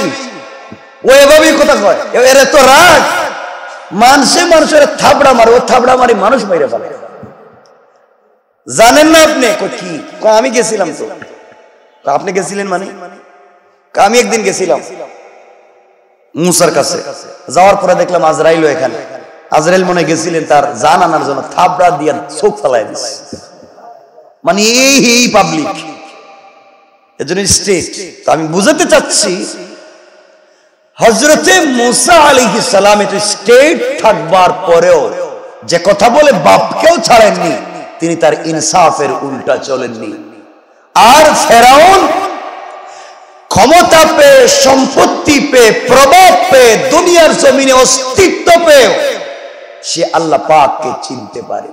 ও এভাবেই কথা কয়। এর তো রাগ। মানুষে মানুষের থাবড়া মারে, ও থাবড়া মারি মানুষ মাইরে ফেলে। জানেন না আপনি? কি? আমি গেছিলাম তো। আপনি গেছিলেন মানে? আমি একদিন গেছিলাম। মুসার কাছে। যাওয়ার পরে দেখলাম আজরাইল এখানে। আজরাইল মনে গেছিলেন, তার জান আনার জন্য থাবড়া দিয়ে চোখ ফেলাই দিস মানে এই এই পাবলিক এজন্য স্টেট তো আমি বুঝাতে চাচ্ছি হজরতে মুসা আলী সালাম একটু স্টেট থাকবার পরেও যে কথা বলে বাপকেও ছাড়েননি, তিনি তার ইনসাফের উল্টা চলেননি। আর ফেরাউন ক্ষমতা পেয়ে, সম্পত্তি পেয়ে, প্রভাব পেয়ে, দুনিয়ার জমিনে অস্তিত্ব পেয়ে, সে আল্লাহ পাককে চিনতে পারে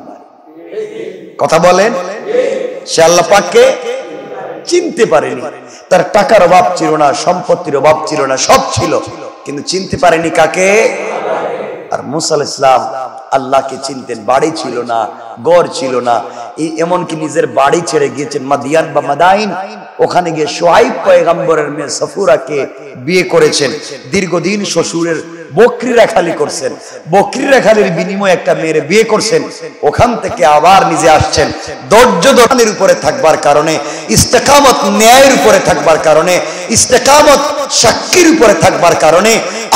কথা বলেন? সে আল্লাহ পাককে চিনতে পারেনি। তার টাকার অভাব ছিল না, সম্পত্তির অভাব ছিল না, সব ছিল। কিন্তু চিনতে পারেনি কাকে? আর মুসাল ইসলাম আল্লাহকে চিনতেন, বাড়ি ছিল না গড় ছিল না। এমনকি নিজের বাড়ি ছেড়ে গিয়েছেন, মাদিয়ান বা মাদাইন। ওখানে গিয়ে সোহাইব পয়গাম্বরের মেয়ে সফুরাকে বিয়ে করেছেন। দীর্ঘদিন শ্বশুরের বকরি রেখালি করছেন। বকরি রেখালির বিনিময়ে একটা মেয়ের বিয়ে করছেন। ওখান থেকে আবার নিজে আসছেন। ধৈর্য দোকানের উপরে থাকবার কারণে, ইস্তেকামত ন্যায়ের উপরে থাকবার কারণে ইস্তেকামত সাক্ষীর উপরে থাকবার কারণে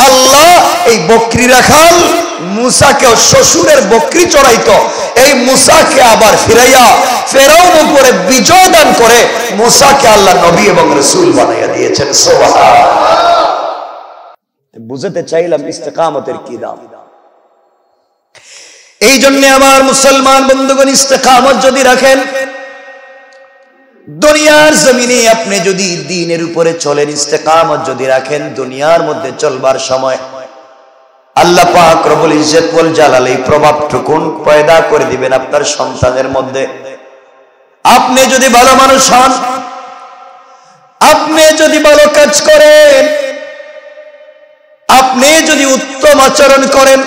আল্লাহ এই বকরি রাখাল মুসাকেও শ্বশুরের বকরি চড়াইত। এই মুসাকে আবার ফিরাইয়া ফেরাউন উপরে বিজয় দান করে মুসাকে আল্লাহ নবী এবং রসুল বানাইয়া দিয়েছেন। বুঝতে চাইলাম ইস্তেকামতের কি দাম। এই জন্য আমার মুসলমান বন্ধুগণ, ইস্তেকামত যদি রাখেন দুনিয়ার জমিনে আপনি যদি দিনের উপরে চলেন, ইস্তেকামত যদি রাখেন, দুনিয়ার মধ্যে চলবার সময় আল্লাহ পাক রবুল জালাল এই প্রভাবটুকুন পয়দা করে দিবেন আপনার সন্তানের মধ্যে। আপনি যদি ভালো মানুষ হন, আপনি যদি ভালো কাজ করেন, আপনি যদি উত্তম আচরণ করেন,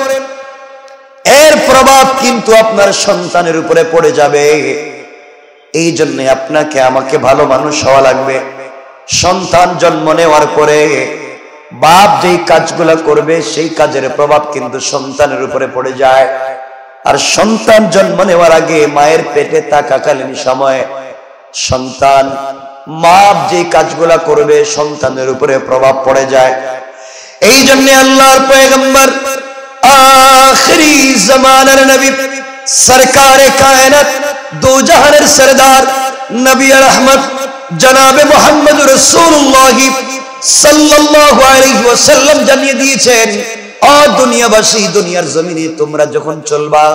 এর প্রভাব কিন্তু আপনার সন্তানের উপরে পড়ে যাবে। এই জন্য আপনাকে আমাকে ভালো মানুষ হওয়া লাগবে। সন্তান জন্ম নেওয়ার পরে বাপ যেই কাজগুলো করবে, সেই কাজের প্রভাব কিন্তু সন্তানের উপরে পড়ে যায়। আর সন্তান জন্ম নেওয়ার আগে মায়ের পেটে থাকাকালীন সময় সন্তান, মাপ যে কাজগুলা করবে, সন্তানের উপরে প্রভাব পড়ে যায়। এই জন্য আল্লাহর পয়গম্বর আখরি জামানার নবী সরকারে কায়নাত দো জাহানের সরদার নবী রহমত জনাবে মোহাম্মদ রাসূলুল্লাহ সাল্লাল্লাহু আলাইহি জানিয়ে দিয়েছেন অ দুনিয়াবাসী দুনিয়ার জমিনে তোমরা যখন চলবা,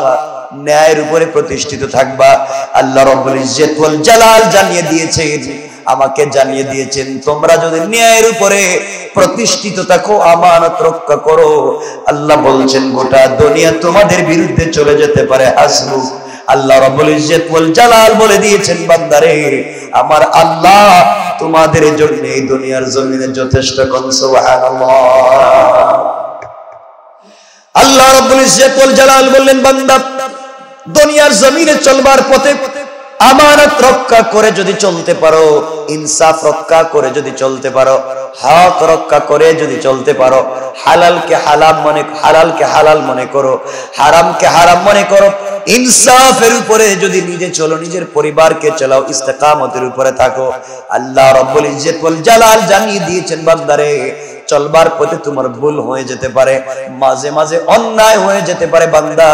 ন্যায়ের উপরে প্রতিষ্ঠিত থাকবা, আল্লাহ রাব্বুল জালাল জানিয়ে দিয়েছেন। আমাকে জানিয়ে দিয়েছেন, তোমরা যদি ন্যায়ের উপরে প্রতিষ্ঠিত থাকো, আমানত রক্ষা করো। আল্লাহ বলছেন, গোটা দুনিয়া তোমাদের বিরুদ্ধে চলে যেতে পারে, হাসবু। আল্লাহ রাব্বুল ইজ্জত ওয়াল জালাল বলে দিয়েছেন, বান্দারে, আমার আল্লাহ তোমাদের জন্য এই দুনিয়ার জমিনে যথেষ্ট কোন, সুবহানাল্লাহ। আল্লাহ রাব্বুল ইজ্জত ওয়াল জালাল বললেন, বান্দা, দুনিয়ার জমিনে চলবার পথে আমানত রক্ষা করে যদি চলতে পারো, ইনসাফ রক্ষা করে যদি চলতে পারো, হক রক্ষা করে যদি চলতে পারো, হালালকে হালাম মনে, হালালকে হালাল মনে করো, হারামকে হারাম মনে করো, ইনসাফের উপরে যদি নিজে চলো, নিজের পরিবারকে চালাও, ইস্তেকামতের উপরে থাকো, আল্লাহ রব্বুল ইজ্জত ওয়াল জালাল জানিয়ে দিয়েছেন বান্দারে চলবার পথে তোমার ভুল হয়ে যেতে পারে, মাঝে মাঝে অন্যায় হয়ে যেতে পারে বান্দা।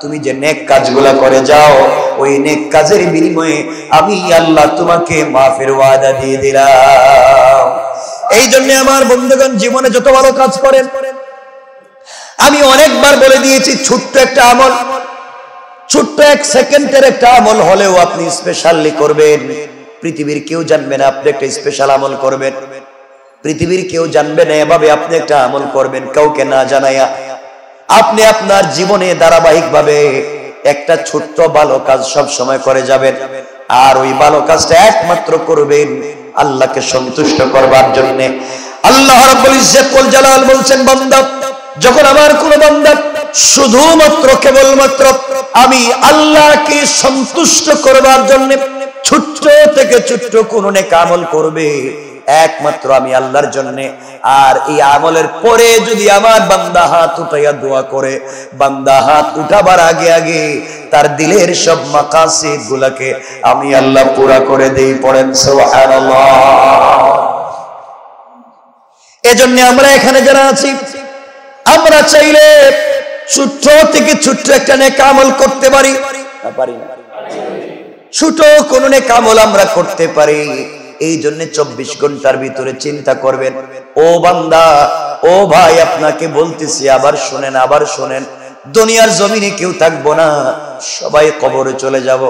তুমি যে নেক কাজগুলা করে যাও, ওই নেক কাজের বিনিময়ে আমি আল্লাহ তোমাকে মাফের ওয়াদা দিয়ে দিলাম। এই জন্য আমার বন্ধুগণ জীবনে যত ভালো কাজ করেন, আমি অনেকবার বলে দিয়েছি, ছোট্ট একটা আমল, ছোট্ট এক সেকেন্ডের একটা আমল হলেও আপনি স্পেশালি করবেন। পৃথিবীর কেউ জানবে না, আপনি একটা স্পেশাল আমল করবেন। পৃথিবীর কেউ জানবে না, এভাবে আপনি একটা আমল করবেন, কাউকে না জানাইয়া আপনি আপনার জীবনে ধারাবাহিক ভাবে একটা ছোট্ট ভালো কাজ সব সময় করে যাবেন। আর ওই ভালো কাজটা একমাত্র করবেন আল্লাহকে সন্তুষ্ট করবার জন্য। আল্লাহ জালাল বলছেন, বান্দা, যখন আমার কোন বান্দা শুধুমাত্র কেবলমাত্র আমি আল্লাহকে সন্তুষ্ট করবার জন্য ছোট্ট থেকে ছোট্ট কোন নেক আমল করবে একমাত্র আমি আল্লাহর জন্য। আর এই আমলের পরে যদি আমার বান্দা হাত উঠাইয়া দোয়া করে, বান্দা হাত উঠাবার আগে আগে তার দিলের সব মাকাসিদ গুলাকে আমি আল্লাহ পুরা করে দেই, পড়েন এজন্য আমরা এখানে যারা আছি, আমরা চাইলে ছোট্ট থেকে ছোট্ট একটা নেক আমল করতে পারি। না পারি না। ছোট কোন নেক আমল আমরা করতে পারি। এই জন্য চব্বিশ ঘণ্টার ভিতরে চিন্তা করবেন, ও বান্দা, ও ভাই, আপনাকে বলতেছি, আবার শোনেন আবার শোনেন, দুনিয়ার জমিনে কেউ থাকব না, সবাই কবরে চলে যাব,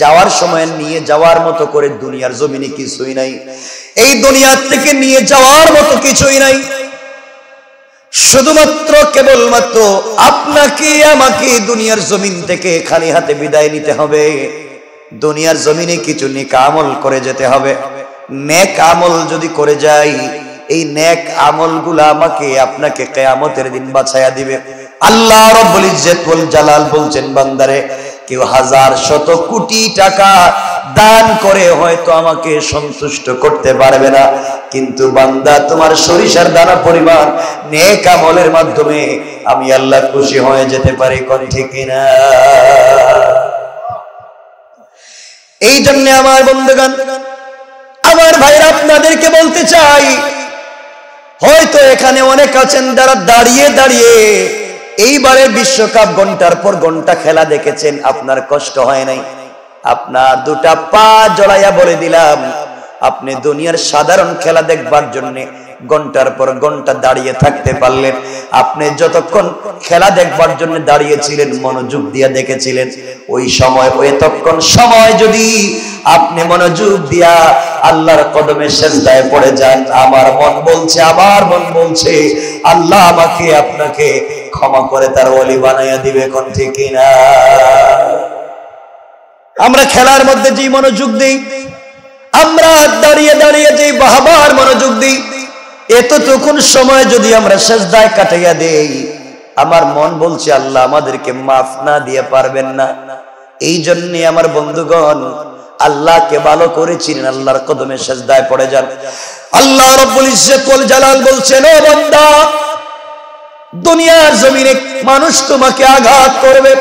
যাওয়ার সময় নিয়ে যাওয়ার মতো করে দুনিয়ার জমিনে কিছুই নাই, এই দুনিয়ার থেকে নিয়ে যাওয়ার মতো কিছুই নাই, শুধুমাত্র কেবলমাত্র আপনাকে, আমাকে দুনিয়ার জমিন থেকে খালি হাতে বিদায় নিতে হবে, দুনিয়ার জমিনে কিছু নিকামল করে যেতে হবে। নেক আমল যদি করে যাই, এই আমলগুলা আমাকে আপনাকে কেয়ামতের দিন বাছাইয়া দিবে। আল্লাহ জালাল বলছেন, বান্দারে, কেউ হাজার শত কোটি টাকা দান করে হয়তো আমাকে সন্তুষ্ট করতে পারবে না। কিন্তু বান্দা, তোমার সরিষার দানা পরিমাণ আমলের মাধ্যমে আমি আল্লাহ খুশি হয়ে যেতে পারি, কোন ঠিক না? এই জন্য আমার বন্ধুগান আমার ভাইরা আপনাদেরকে বলতে চাই, হয়তো এখানে অনেক আছেন যারা দাঁড়িয়ে দাঁড়িয়ে এইবারে বিশ্বকাপ ঘণ্টার পর ঘণ্টা খেলা দেখেছেন, আপনার কষ্ট হয় নাই। আপনার দুটা পা জড়াইয়া বলে দিলাম, আপনি দুনিয়ার সাধারণ খেলা দেখবার জন্য ঘণ্টার পর ঘণ্টা দাঁড়িয়ে থাকতে পারলেন। আপনি যতক্ষণ খেলা দেখবার জন্য দাঁড়িয়েছিলেন, মনোযোগ দিয়ে দেখেছিলেন, ওই সময় ওই এতক্ষণ সময় যদি আপনি মনোযোগ দিয়া আল্লাহর কদমে শেষদায় পড়ে যান, আমার মন বলছে, আমার মন বলছে, আল্লাহ আমাকে আপনাকে ক্ষমা করে তার ওলি বানাইয়া দিবে কোন ঠিক না? আমরা খেলার মধ্যে যে মনোযোগ দিই, আমরা দাঁড়িয়ে দাঁড়িয়ে যে বাহাবার মনোযোগ দিই এতটুকুন সময় যদি আমরা শেষদায় কাটাইয়া দেই, আমার মন বলছে, আল্লাহ আমাদেরকে মাফ না দিয়ে পারবেন না। এই জন্যে আমার বন্ধুগণ, আল্লাহকে ভালো করেছিলেন আল্লাহর কদমে শেষদায় পড়ে যান। আল্লাহ রব্বুল ইজ্জত ওয়াল জালাল বলছেন, ও বান্দা, দুনিয়ার জমিনে মানুষ তোমাকে আঘাত করবে,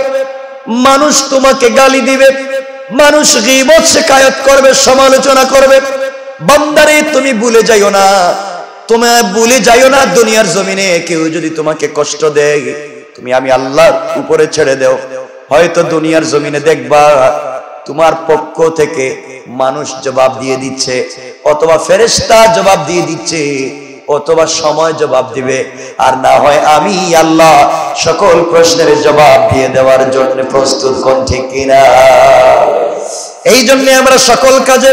মানুষ তোমাকে গালি দিবে, মানুষ গীবত শিকায়ত করবে, সমালোচনা করবে। বান্দারে, তুমি ভুলে যাইও না। তুমি ভুলে যাইও না দুনিয়ার জমিনে, কেউ যদি তোমাকে কষ্ট দেয়, তুমি আমি আল্লাহর উপরে ছেড়ে দেও। হয়তো দুনিয়ার জমিনে দেখবা, তোমার পক্ষ থেকে মানুষ জবাব দিয়ে দিচ্ছে, অথবা ফেরেস্তা জবাব দিয়ে দিচ্ছে, অথবা সময় জবাব দিবে। আর না হয় আমি আল্লাহ সকল প্রশ্নের জবাব দিয়ে দেওয়ার জন্য প্রস্তুত কোন ঠিক কিনা? এই জন্য আমরা সকল কাজে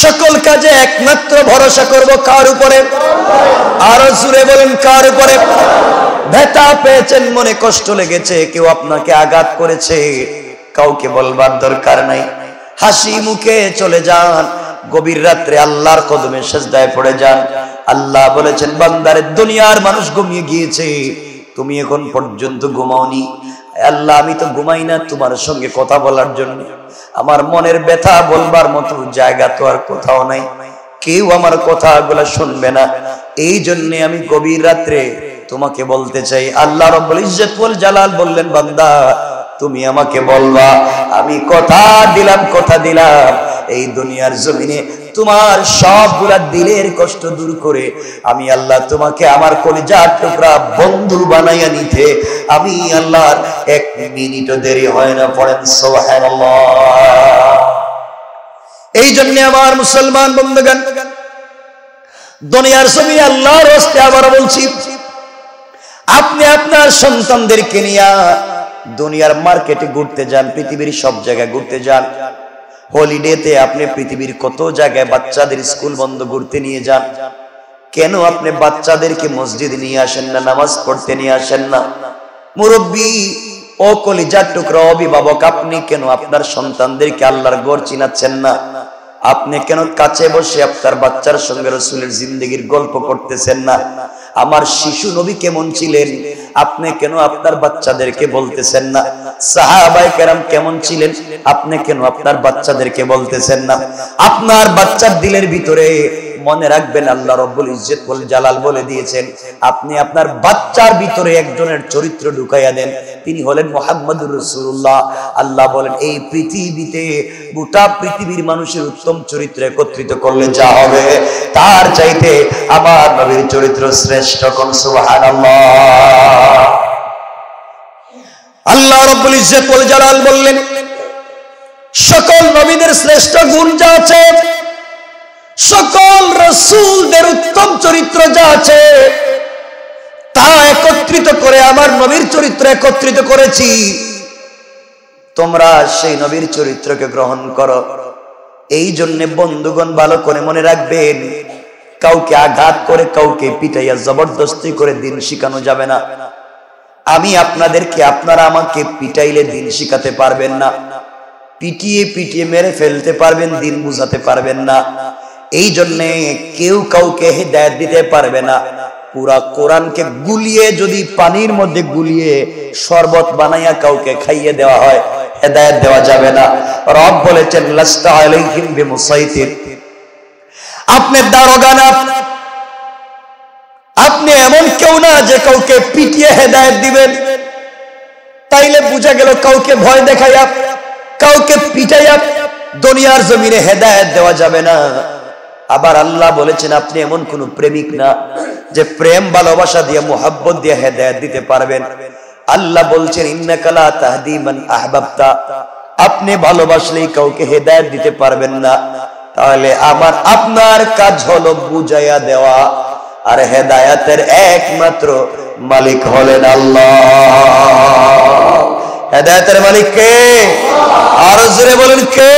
সকল কাজে একমাত্র ভরসা করব কার উপরে? আরও জুড়ে বলেন, কার উপরে? ব্যথা পেয়েছেন, মনে কষ্ট লেগেছে, কেউ আপনাকে আঘাত করেছে। কাউকে বলবার দরকার নাই। হাসি মুখে চলে যান, গভীর রাত্রে আল্লাহর কদমে সেজদায় পড়ে যান। আল্লাহ বলেছেন, বান্দারে দুনিয়ার মানুষ ঘুমিয়ে গিয়েছে। তুমি এখন পর্যন্ত ঘুমাওনি। আল্লাহ, আমি তো ঘুমাই না তোমার সঙ্গে কথা বলার জন্য। আমার মনের ব্যথা বলবার মতো জায়গা তো আর কোথাও নাই। কেউ আমার কথা গুলা শুনবে না। এই জন্যে আমি গভীর রাত্রে তোমাকে বলতে চাই। আল্লাহ রব্বুল ইজ্জতুল জালাল বললেন, বান্দা তুমি আমাকে বলবা, আমি কথা দিলাম কথা দিলাম। এই দুনিয়ার জমিনে তোমার সবগুলা দিলের কষ্ট দূর করে আমি আল্লাহ তোমাকে আমার কলিজার টুকরা বন্ধু বানাইয়া নিতে, আমি আল্লাহর এক মিনিটও দেরি হয় না, পড়েন এই জন্য আমার মুসলমান বন্ধুগণ, দুনিয়ার জমিনে আল্লাহর হস্তে আবার বলছি, আপনি আপনার সন্তানদেরকে নিয়া দুনিয়ার মার্কেটে ঘুরতে যান, পৃথিবীর সব জায়গায় ঘুরতে যান। হলিডেতে আপনি পৃথিবীর কত জায়গায় বাচ্চাদের স্কুল বন্ধ ঘুরতে নিয়ে যান? কেন আপনি বাচ্চাদেরকে মসজিদ নিয়ে আসেন না, নামাজ পড়তে নিয়ে আসেন না? মুরব্বী, ও কলিজার টুকরা, অভিভাবক, আপনি কেন আপনার সন্তানদেরকে আল্লাহর গড় চিনাচ্ছেন না? আপনি কেন কাছে বসে আপনার বাচ্চার সঙ্গে রসুলের জিন্দগির গল্প করতেছেন না? আমার শিশু নবী কেমন ছিলেন? আপনি কেন আপনার বাচ্চাদেরকে বলতেছেন না? সাহাবাই কেরাম কেমন ছিলেন? আপনি কেন আপনার বাচ্চাদেরকে বলতেছেন না? আপনার বাচ্চার দিলের ভিতরে মনে রাখবেন, আল্লাহ রব্বুল ইজ্জত জালাল বলে দিয়েছেন, আপনি আপনার বাচ্চার ভিতরে একজনের চরিত্র ঢুকাইয়া দেন। তিনি হলেন মোহাম্মদুর রসুল্লাহ আল্লাহ বলেন, এই পৃথিবীতে গোটা পৃথিবীর মানুষের উত্তম চরিত্র একত্রিত করলে যা হবে, তার চাইতে আমার নবীর চরিত্র শ্রেষ্ঠ কোন? সুবহানাল্লাহ। আল্লাহ রব্বুল ইজ্জত জালাল বললেন, সকল নবীদের শ্রেষ্ঠ গুণ যা আছে সকল রসুলদের উত্তম চরিত্র যা আছে, তা একত্রিত করে আমার নবীর চরিত্র একত্রিত করেছি। তোমরা সেই নবীর চরিত্রকে গ্রহণ করো। এই জন্যে বন্ধুগণ ভালো করে মনে রাখবেন, কাউকে আঘাত করে, কাউকে পিটাইয়া জবরদস্তি করে দিন শিখানো যাবে না। আমি আপনাদেরকে, আপনারা আমাকে পিটাইলে দিন শিখাতে পারবেন না। পিটিয়ে পিটিয়ে মেরে ফেলতে পারবেন, দিন বুঝাতে পারবেন না। এই জন্যে কেউ কাউকে হেদায়ত দিতে পারবে না। পুরা কোরআনকে গুলিয়ে, যদি পানির মধ্যে গুলিয়ে শরবত বানাইয়া কাউকে খাইয়ে দেওয়া হয়, হেদায়ত দেওয়া যাবে না। রব বলেছেন, লাস্তা আলাইহিম বিমুসাইতির আপনি দারোগা না। আপনি এমন কেউ না যে কাউকে পিটিয়ে হেদায়ত দিবেন। তাইলে বুঝা গেল কাউকে ভয় দেখাইয়া, কাউকে পিটাইয়া দুনিয়ার জমিনে হেদায়ত দেওয়া যাবে না। আবার আল্লাহ বলেছেন, আপনি এমন কোন প্রেমিক না যে প্রেম, ভালোবাসা দিয়ে, মোহাব্বত দিয়ে হেদায়ত দিতে পারবেন। আল্লাহ বলছেন ইন্নাকালা তাহদিমান আহবাবতা। আপনি ভালোবাসলেই কাউকে হেদায়ত দিতে পারবেন না। তাহলে আমার, আপনার কাজ হলো বুঝাইয়া দেওয়া। আর হেদায়াতের একমাত্র মালিক হলেন আল্লাহ। হেদায়তের মালিক কে? আরও জোরে বলেন কে?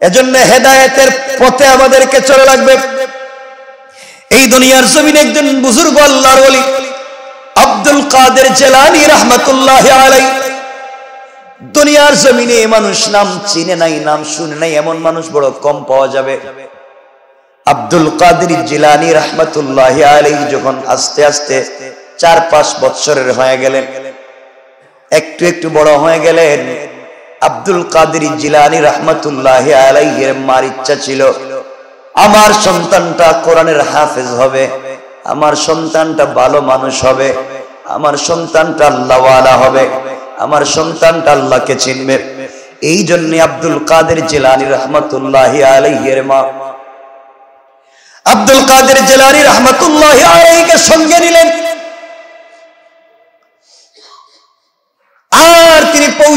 এজন্য হেদায়েতের পথে আমাদেরকে চলে লাগবে। এই দুনিয়ার জমিনে একজন বুজুর্গ আল্লাহর ওলি, আব্দুল কাদের জেলানি রহমতুল্লাহ আলাই দুনিয়ার জমিনে মানুষ নাম চিনে নাই, নাম শুনে নাই, এমন মানুষ বড় কম পাওয়া যাবে। আব্দুল কাদের জিলানি রহমতুল্লাহ আলাই যখন আস্তে আস্তে চার পাঁচ বৎসরের হয়ে গেলেন, একটু একটু বড় হয়ে গেলেন আব্দুল কাদের জিলানি রহমতুল্লাহ আলাইহের মার ইচ্ছা ছিল, আমার সন্তানটা কোরআনের হাফেজ হবে, আমার সন্তানটা ভালো মানুষ হবে, আমার সন্তানটা আল্লাহওয়ালা হবে, আমার সন্তানটা আল্লাহকে চিনবে। এই জন্য আব্দুল কাদের জিলানি রহমতুল্লাহ আলাইহের মা আব্দুল কাদের জিলানি রহমতুল্লাহ আলাইকে সঙ্গে নিলেন।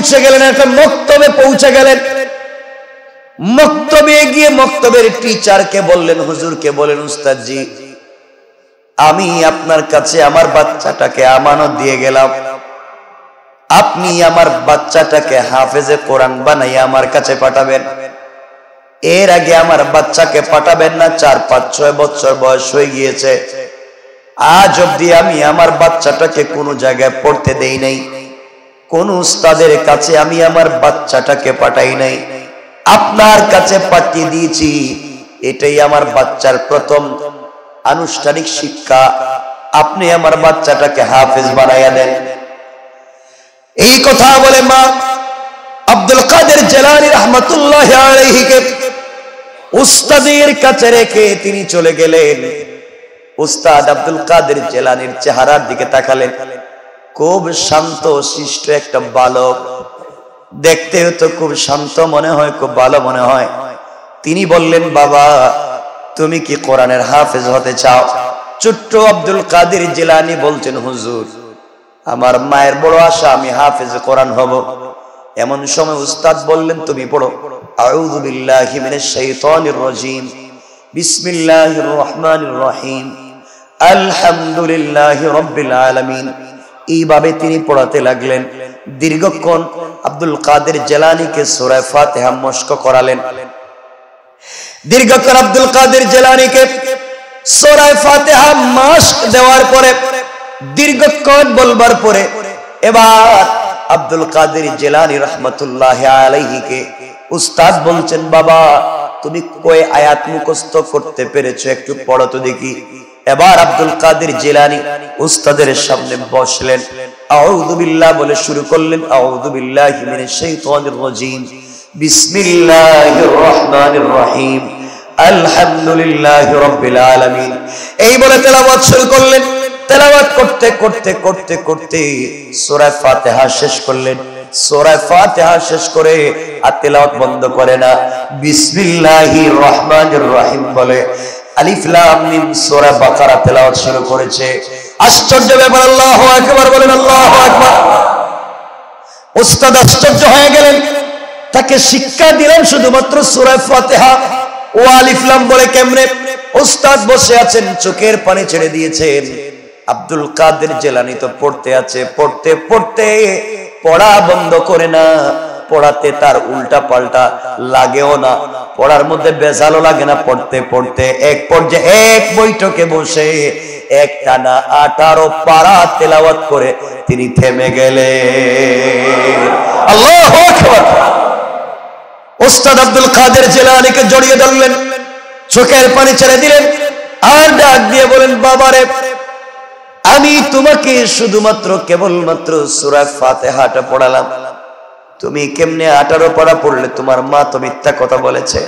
পৌঁছে গেলেন, একটা মক্তবে পৌঁছে গেলেন। মক্তবে গিয়ে মক্তবের টিচারকে বললেন, হুজুরকে বলেন উস্তাদজি, আমি আপনার কাছে আমার বাচ্চাটাকে আমানত দিয়ে গেলাম। আপনি আমার বাচ্চাটাকে হাফেজে কোরআন বানাই আমার কাছে পাঠাবেন। এর আগে আমার বাচ্চাকে পাঠাবেন না, চার, পাঁচ, ছয় বছর বয়স হয়ে গিয়েছে। আজ অব্দি আমি আমার বাচ্চাটাকে কোনো জায়গায় পড়তে দেই নাই। কোন উস্তাদের কাছে আমি আমার বাচ্চাটাকে পাঠাই নাই। আপনার কাছে পাঠিয়ে দিয়েছি। এটাই আমার বাচ্চার প্রথম আনুষ্ঠানিক শিক্ষা। আপনি আমার বাচ্চাটাকে হাফেজ বানাইয়া দেন। এই কথা বলে মা আব্দুল কাদের জেলানি রহমতুল্লাহ আলাইহিকে উস্তাদের কাছে রেখে তিনি চলে গেলেন। উস্তাদ আব্দুল কাদের জেলানির চেহারার দিকে তাকালেন। খুব শান্ত শিষ্ট একটা বালক। দেখতে তো খুব শান্ত মনে হয়, খুব ভালো মনে হয়। তিনি বললেন, বাবা, তুমি কি কোরআনের হাফেজ হতে চাও? ছোট্ট আব্দুল কাদের জিলানি বলছেন, হুজুর, আমার মায়ের বড় আশা, আমি হাফেজ কোরআন হব। এমন সময় উস্তাদ বললেন, তুমি পড়ো। আউযু রহমানির রহিম। আলহামদুলিল্লাহি রাব্বিল আলামিন। এইভাবে তিনি পড়াতে লাগলেন। দীর্ঘক্ষণ আব্দুল কাদের জেলানিকে সোরায় ফাতেহা মস্ক করালেন। দীর্ঘক্ষণ আব্দুল কাদের জেলানিকে সোরায় ফাতেহা মাস্ক দেওয়ার পরে দীর্ঘক্ষণ বলবার পরে এবার আব্দুল কাদের জেলানি রহমতুল্লাহ আলাইহিকে উস্তাদ বলছেন, বাবা, তুমি কয় আয়াত মুখস্থ করতে পেরেছ? একটু পড়ো দেখি। এবার আব্দুল কাদের জেলানি উস্তাদের সামনে বসলেন। আউযুবিল্লাহ বলে শুরু করলেন। আউযু বিল্লাহি মিনাশ শাইতানির রাজীম। বিসমিল্লাহির রহমানির রহিম। আলামিন। এই বলে তেলাওয়াত শুরু করলেন। তেলাওয়াত করতে করতে করতে করতে সূরা ফাতিহা শেষ করলেন। সূরা ফাতিহা শেষ করে আর তেলাওয়াত বন্ধ করে না। বিসমিল্লাহির রহমানির রহিম বলে শিক্ষা দিলেন শুধুমাত্র ও বলে উস্তাদ বসে আছেন, চোখের পানি ছেড়ে দিয়েছেন। আব্দুল কাদের জেলানি তো পড়তে আছে, পড়তে পড়তে, পড়া বন্ধ করে না। পড়াতে তার উল্টা পাল্টা লাগেও না। পড়ার মধ্যে বেজালো লাগে না পড়তে পড়তে। এক পর্যায়ে এক বৈঠকে বসে এক টানা আঠারো পাড়া তেলাওয়াত করে তিনি থেমে আল্লাহু ওস্তাদ আব্দুল কাদের জেলানিকে জড়িয়ে ধরলেন, চোখের পানি ছেড়ে দিলেন, আর ডাক দিয়ে বলেন, বাবারে, আমি তোমাকে শুধুমাত্র কেবলমাত্র সুরা ফাতেহাটা পড়ালাম। তুমি কেমনে আঠারো পড়া পড়লে? তোমার মা তো মিথ্যা কথা বলেছে।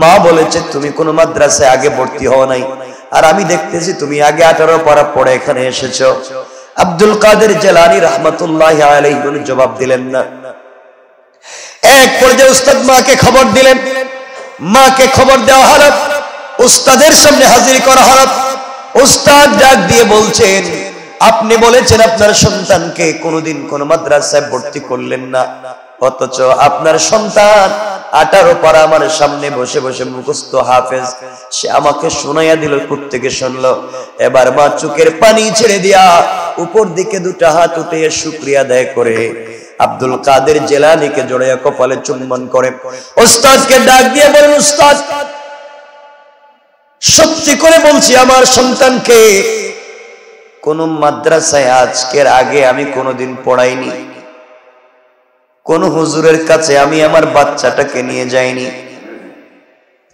মা বলেছে, তুমি কোন মাদ্রাসায় আগে ভর্তি হও নাই। আর আমি দেখতেছি তুমি আগে আঠারো পড়া পড়ে এখানে এসেছ। আব্দুল কাদের জেলানি রহমতুল্লাহ আলাইহি জবাব দিলেন না। এক পর্যায়ে উস্তাদ মাকে খবর দিলেন। মাকে খবর দেওয়া হলো। উস্তাদের সামনে হাজির করা হলো। উস্তাদ ডাক দিয়ে বলছেন আপনি বলেছেন আপনার সন্তানকে কোনোদিন কোন মাদ্রাসায় ভর্তি করলেন না। অথচ আপনার সন্তান আঠারো পারা আমার সামনে বসে বসে মুখস্থ হাফেজ। সে আমাকে শোনাইয়া দিল থেকে শুনলো। এবার মা চোখের পানি ছেড়ে দিয়া উপর দিকে দুটা হাত উঠে শুক্রিয়া দেয় করে। আব্দুল কাদের জেলানিকে জড়াইয়া কপালে চুম্বন করে। ওস্তাদকে ডাক দিয়ে বলেন উস্তাদ সত্যি করে বলছি, আমার সন্তানকে কোন মাদ্রাসায় আজকের আগে আমি কোনোদিন পড়াইনি। কোন হুজুরের কাছে আমি আমার বাচ্চাটাকে নিয়ে যাইনি।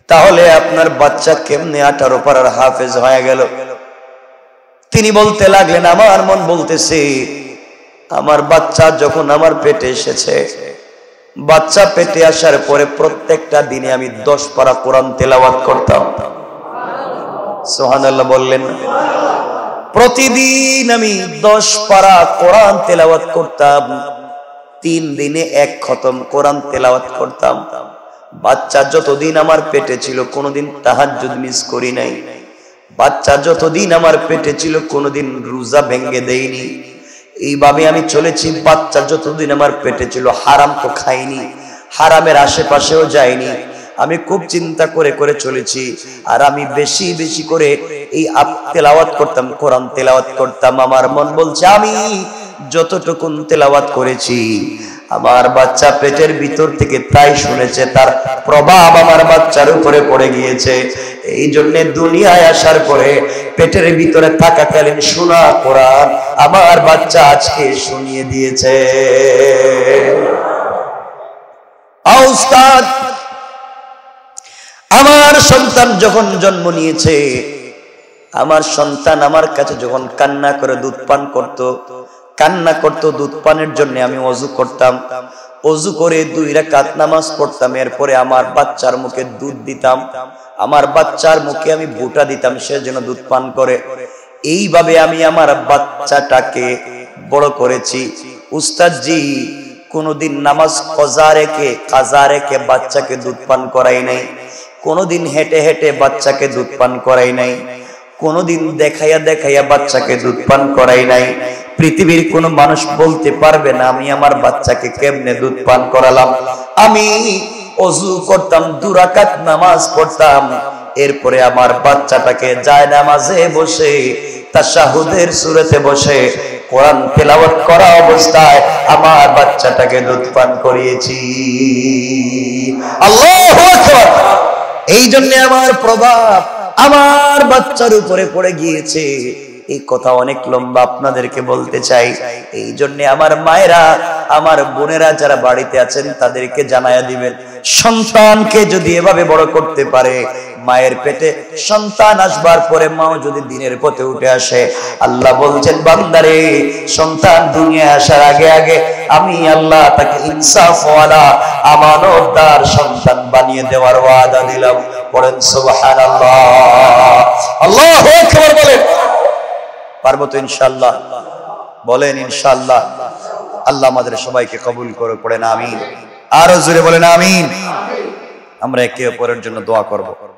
তাহলে আপনার বাচ্চা কেমনে আঠারো পাড়ার হাফেজ হয়ে গেল? তিনি বলতে লাগলেন, আমার মন বলতেছে, আমার বাচ্চা যখন আমার পেটে এসেছে, বাচ্চা পেটে আসার পরে প্রত্যেকটা দিনে আমি দশ পারা কোরআন তেলাওয়াত করতাম। সোহান আল্লাহ বললেন প্রতিদিন আমি দশ পারা কোরআন তেলাওয়াত করতাম। তিন দিনে এক খতম কোরআন তেলাওয়াত করতাম। বাচ্চা যতদিন আমার পেটে ছিল, কোনোদিন তাহাজ্জুদ মিস করি নাই। বাচ্চা যতদিন আমার পেটে ছিল, কোনোদিন রোজা ভেঙ্গে দেইনি। এইভাবে আমি চলেছি, বাচ্চা যতদিন আমার পেটে ছিল, হারাম তো খাইনি, হারামের আশেপাশেও যাইনি। আমি খুব চিন্তা করে করে চলেছি। আর আমি বেশি বেশি করে এই তেলাওয়াত করতাম, কোরআন তেলাওয়াত করতাম। আমার মন বলছে, আমি যতটুকুন তেলাওয়াত করেছি, আমার বাচ্চা পেটের ভিতর থেকে তাই শুনেছে, তার প্রভাব আমার বাচ্চার উপরে পড়ে গিয়েছে। এই জন্য দুনিয়ায় আসার পরে পেটের ভিতরে থাকাকালীন শোনা কোরআন আমার বাচ্চা আজকে শুনিয়ে দিয়েছে। আমার সন্তান যখন জন্ম নিয়েছে, আমার সন্তান আমার কাছে যখন কান্না করে দুধ পান করত, কান্না করতো দুধ পানের জন্য আমি অজু করতাম। অজু করে দুই রাকাত নামাজ পড়তাম, এরপরে আমার বাচ্চার মুখে দুধ দিতাম। আমার বাচ্চার মুখে আমি বুটা দিতাম, সে যেন দুধ পান করে। এইভাবে আমি আমার বাচ্চাটাকে বড় করেছি। উস্তাদজি, কোনোদিন নামাজ কজা রেখে কাজা রেখে বাচ্চাকে দুধ পান করাই নাই। কোনদিন হেঁটে হেঁটে বাচ্চাকে দুধ পান করাই নাই, কোনদিন দেখাইয়া দেখাইয়া বাচ্চাকে দুধ পান করাই নাই। পৃথিবীর কোন মানুষ বলতে পারবে না, আমি আমার বাচ্চাকে কেমনে দুধ পান করালাম? আমি অজু করতাম, দুরাকাত নামাজ পড়তাম। এরপরে আমার বাচ্চাটাকে যায় নামাজে বসে, তাশাহুদের সুরেতে বসে, কোরআন তেলাওয়াত করা অবস্থায় আমার বাচ্চাটাকে দুধ পান করিয়েছি। আল্লাহু আকবার! এই জন্য আমার প্রভাব আমার বাচ্চার উপরে পড়ে গিয়েছে। এই কথা অনেক লম্বা আপনাদেরকে বলতে চাই। এই জন্য আমার মায়েরা, আমার বোনেরা যারা বাড়িতে আছেন, তাদেরকে জানায়া দিবেন, সন্তানকে যদি এভাবে বড় করতে পারে মায়ের পেটে সন্তান আসবার পরে মাও যদি দিনের পথে উঠে আসে, আল্লাহ বলছেন, বান্দারে, সন্তান দুনিয়া আসার আগে আগে আমি আল্লাহ তাকে ইনসাফওয়ালা আমানতদার সন্তান বানিয়ে দেওয়ার ওয়াদা দিলাম। পড়েন সুবহানাল্লাহ। আল্লাহু আকবার বলেন। পারব তো ইনশাআল্লাহ? বলেন, ইনশাআল্লাহ। আল্লাহ আমাদের সবাইকে কবুল করে পড়েন, আমিন। আরও জোরে বলেন, আমিন। আমরা একে অপরের জন্য দোয়া করব।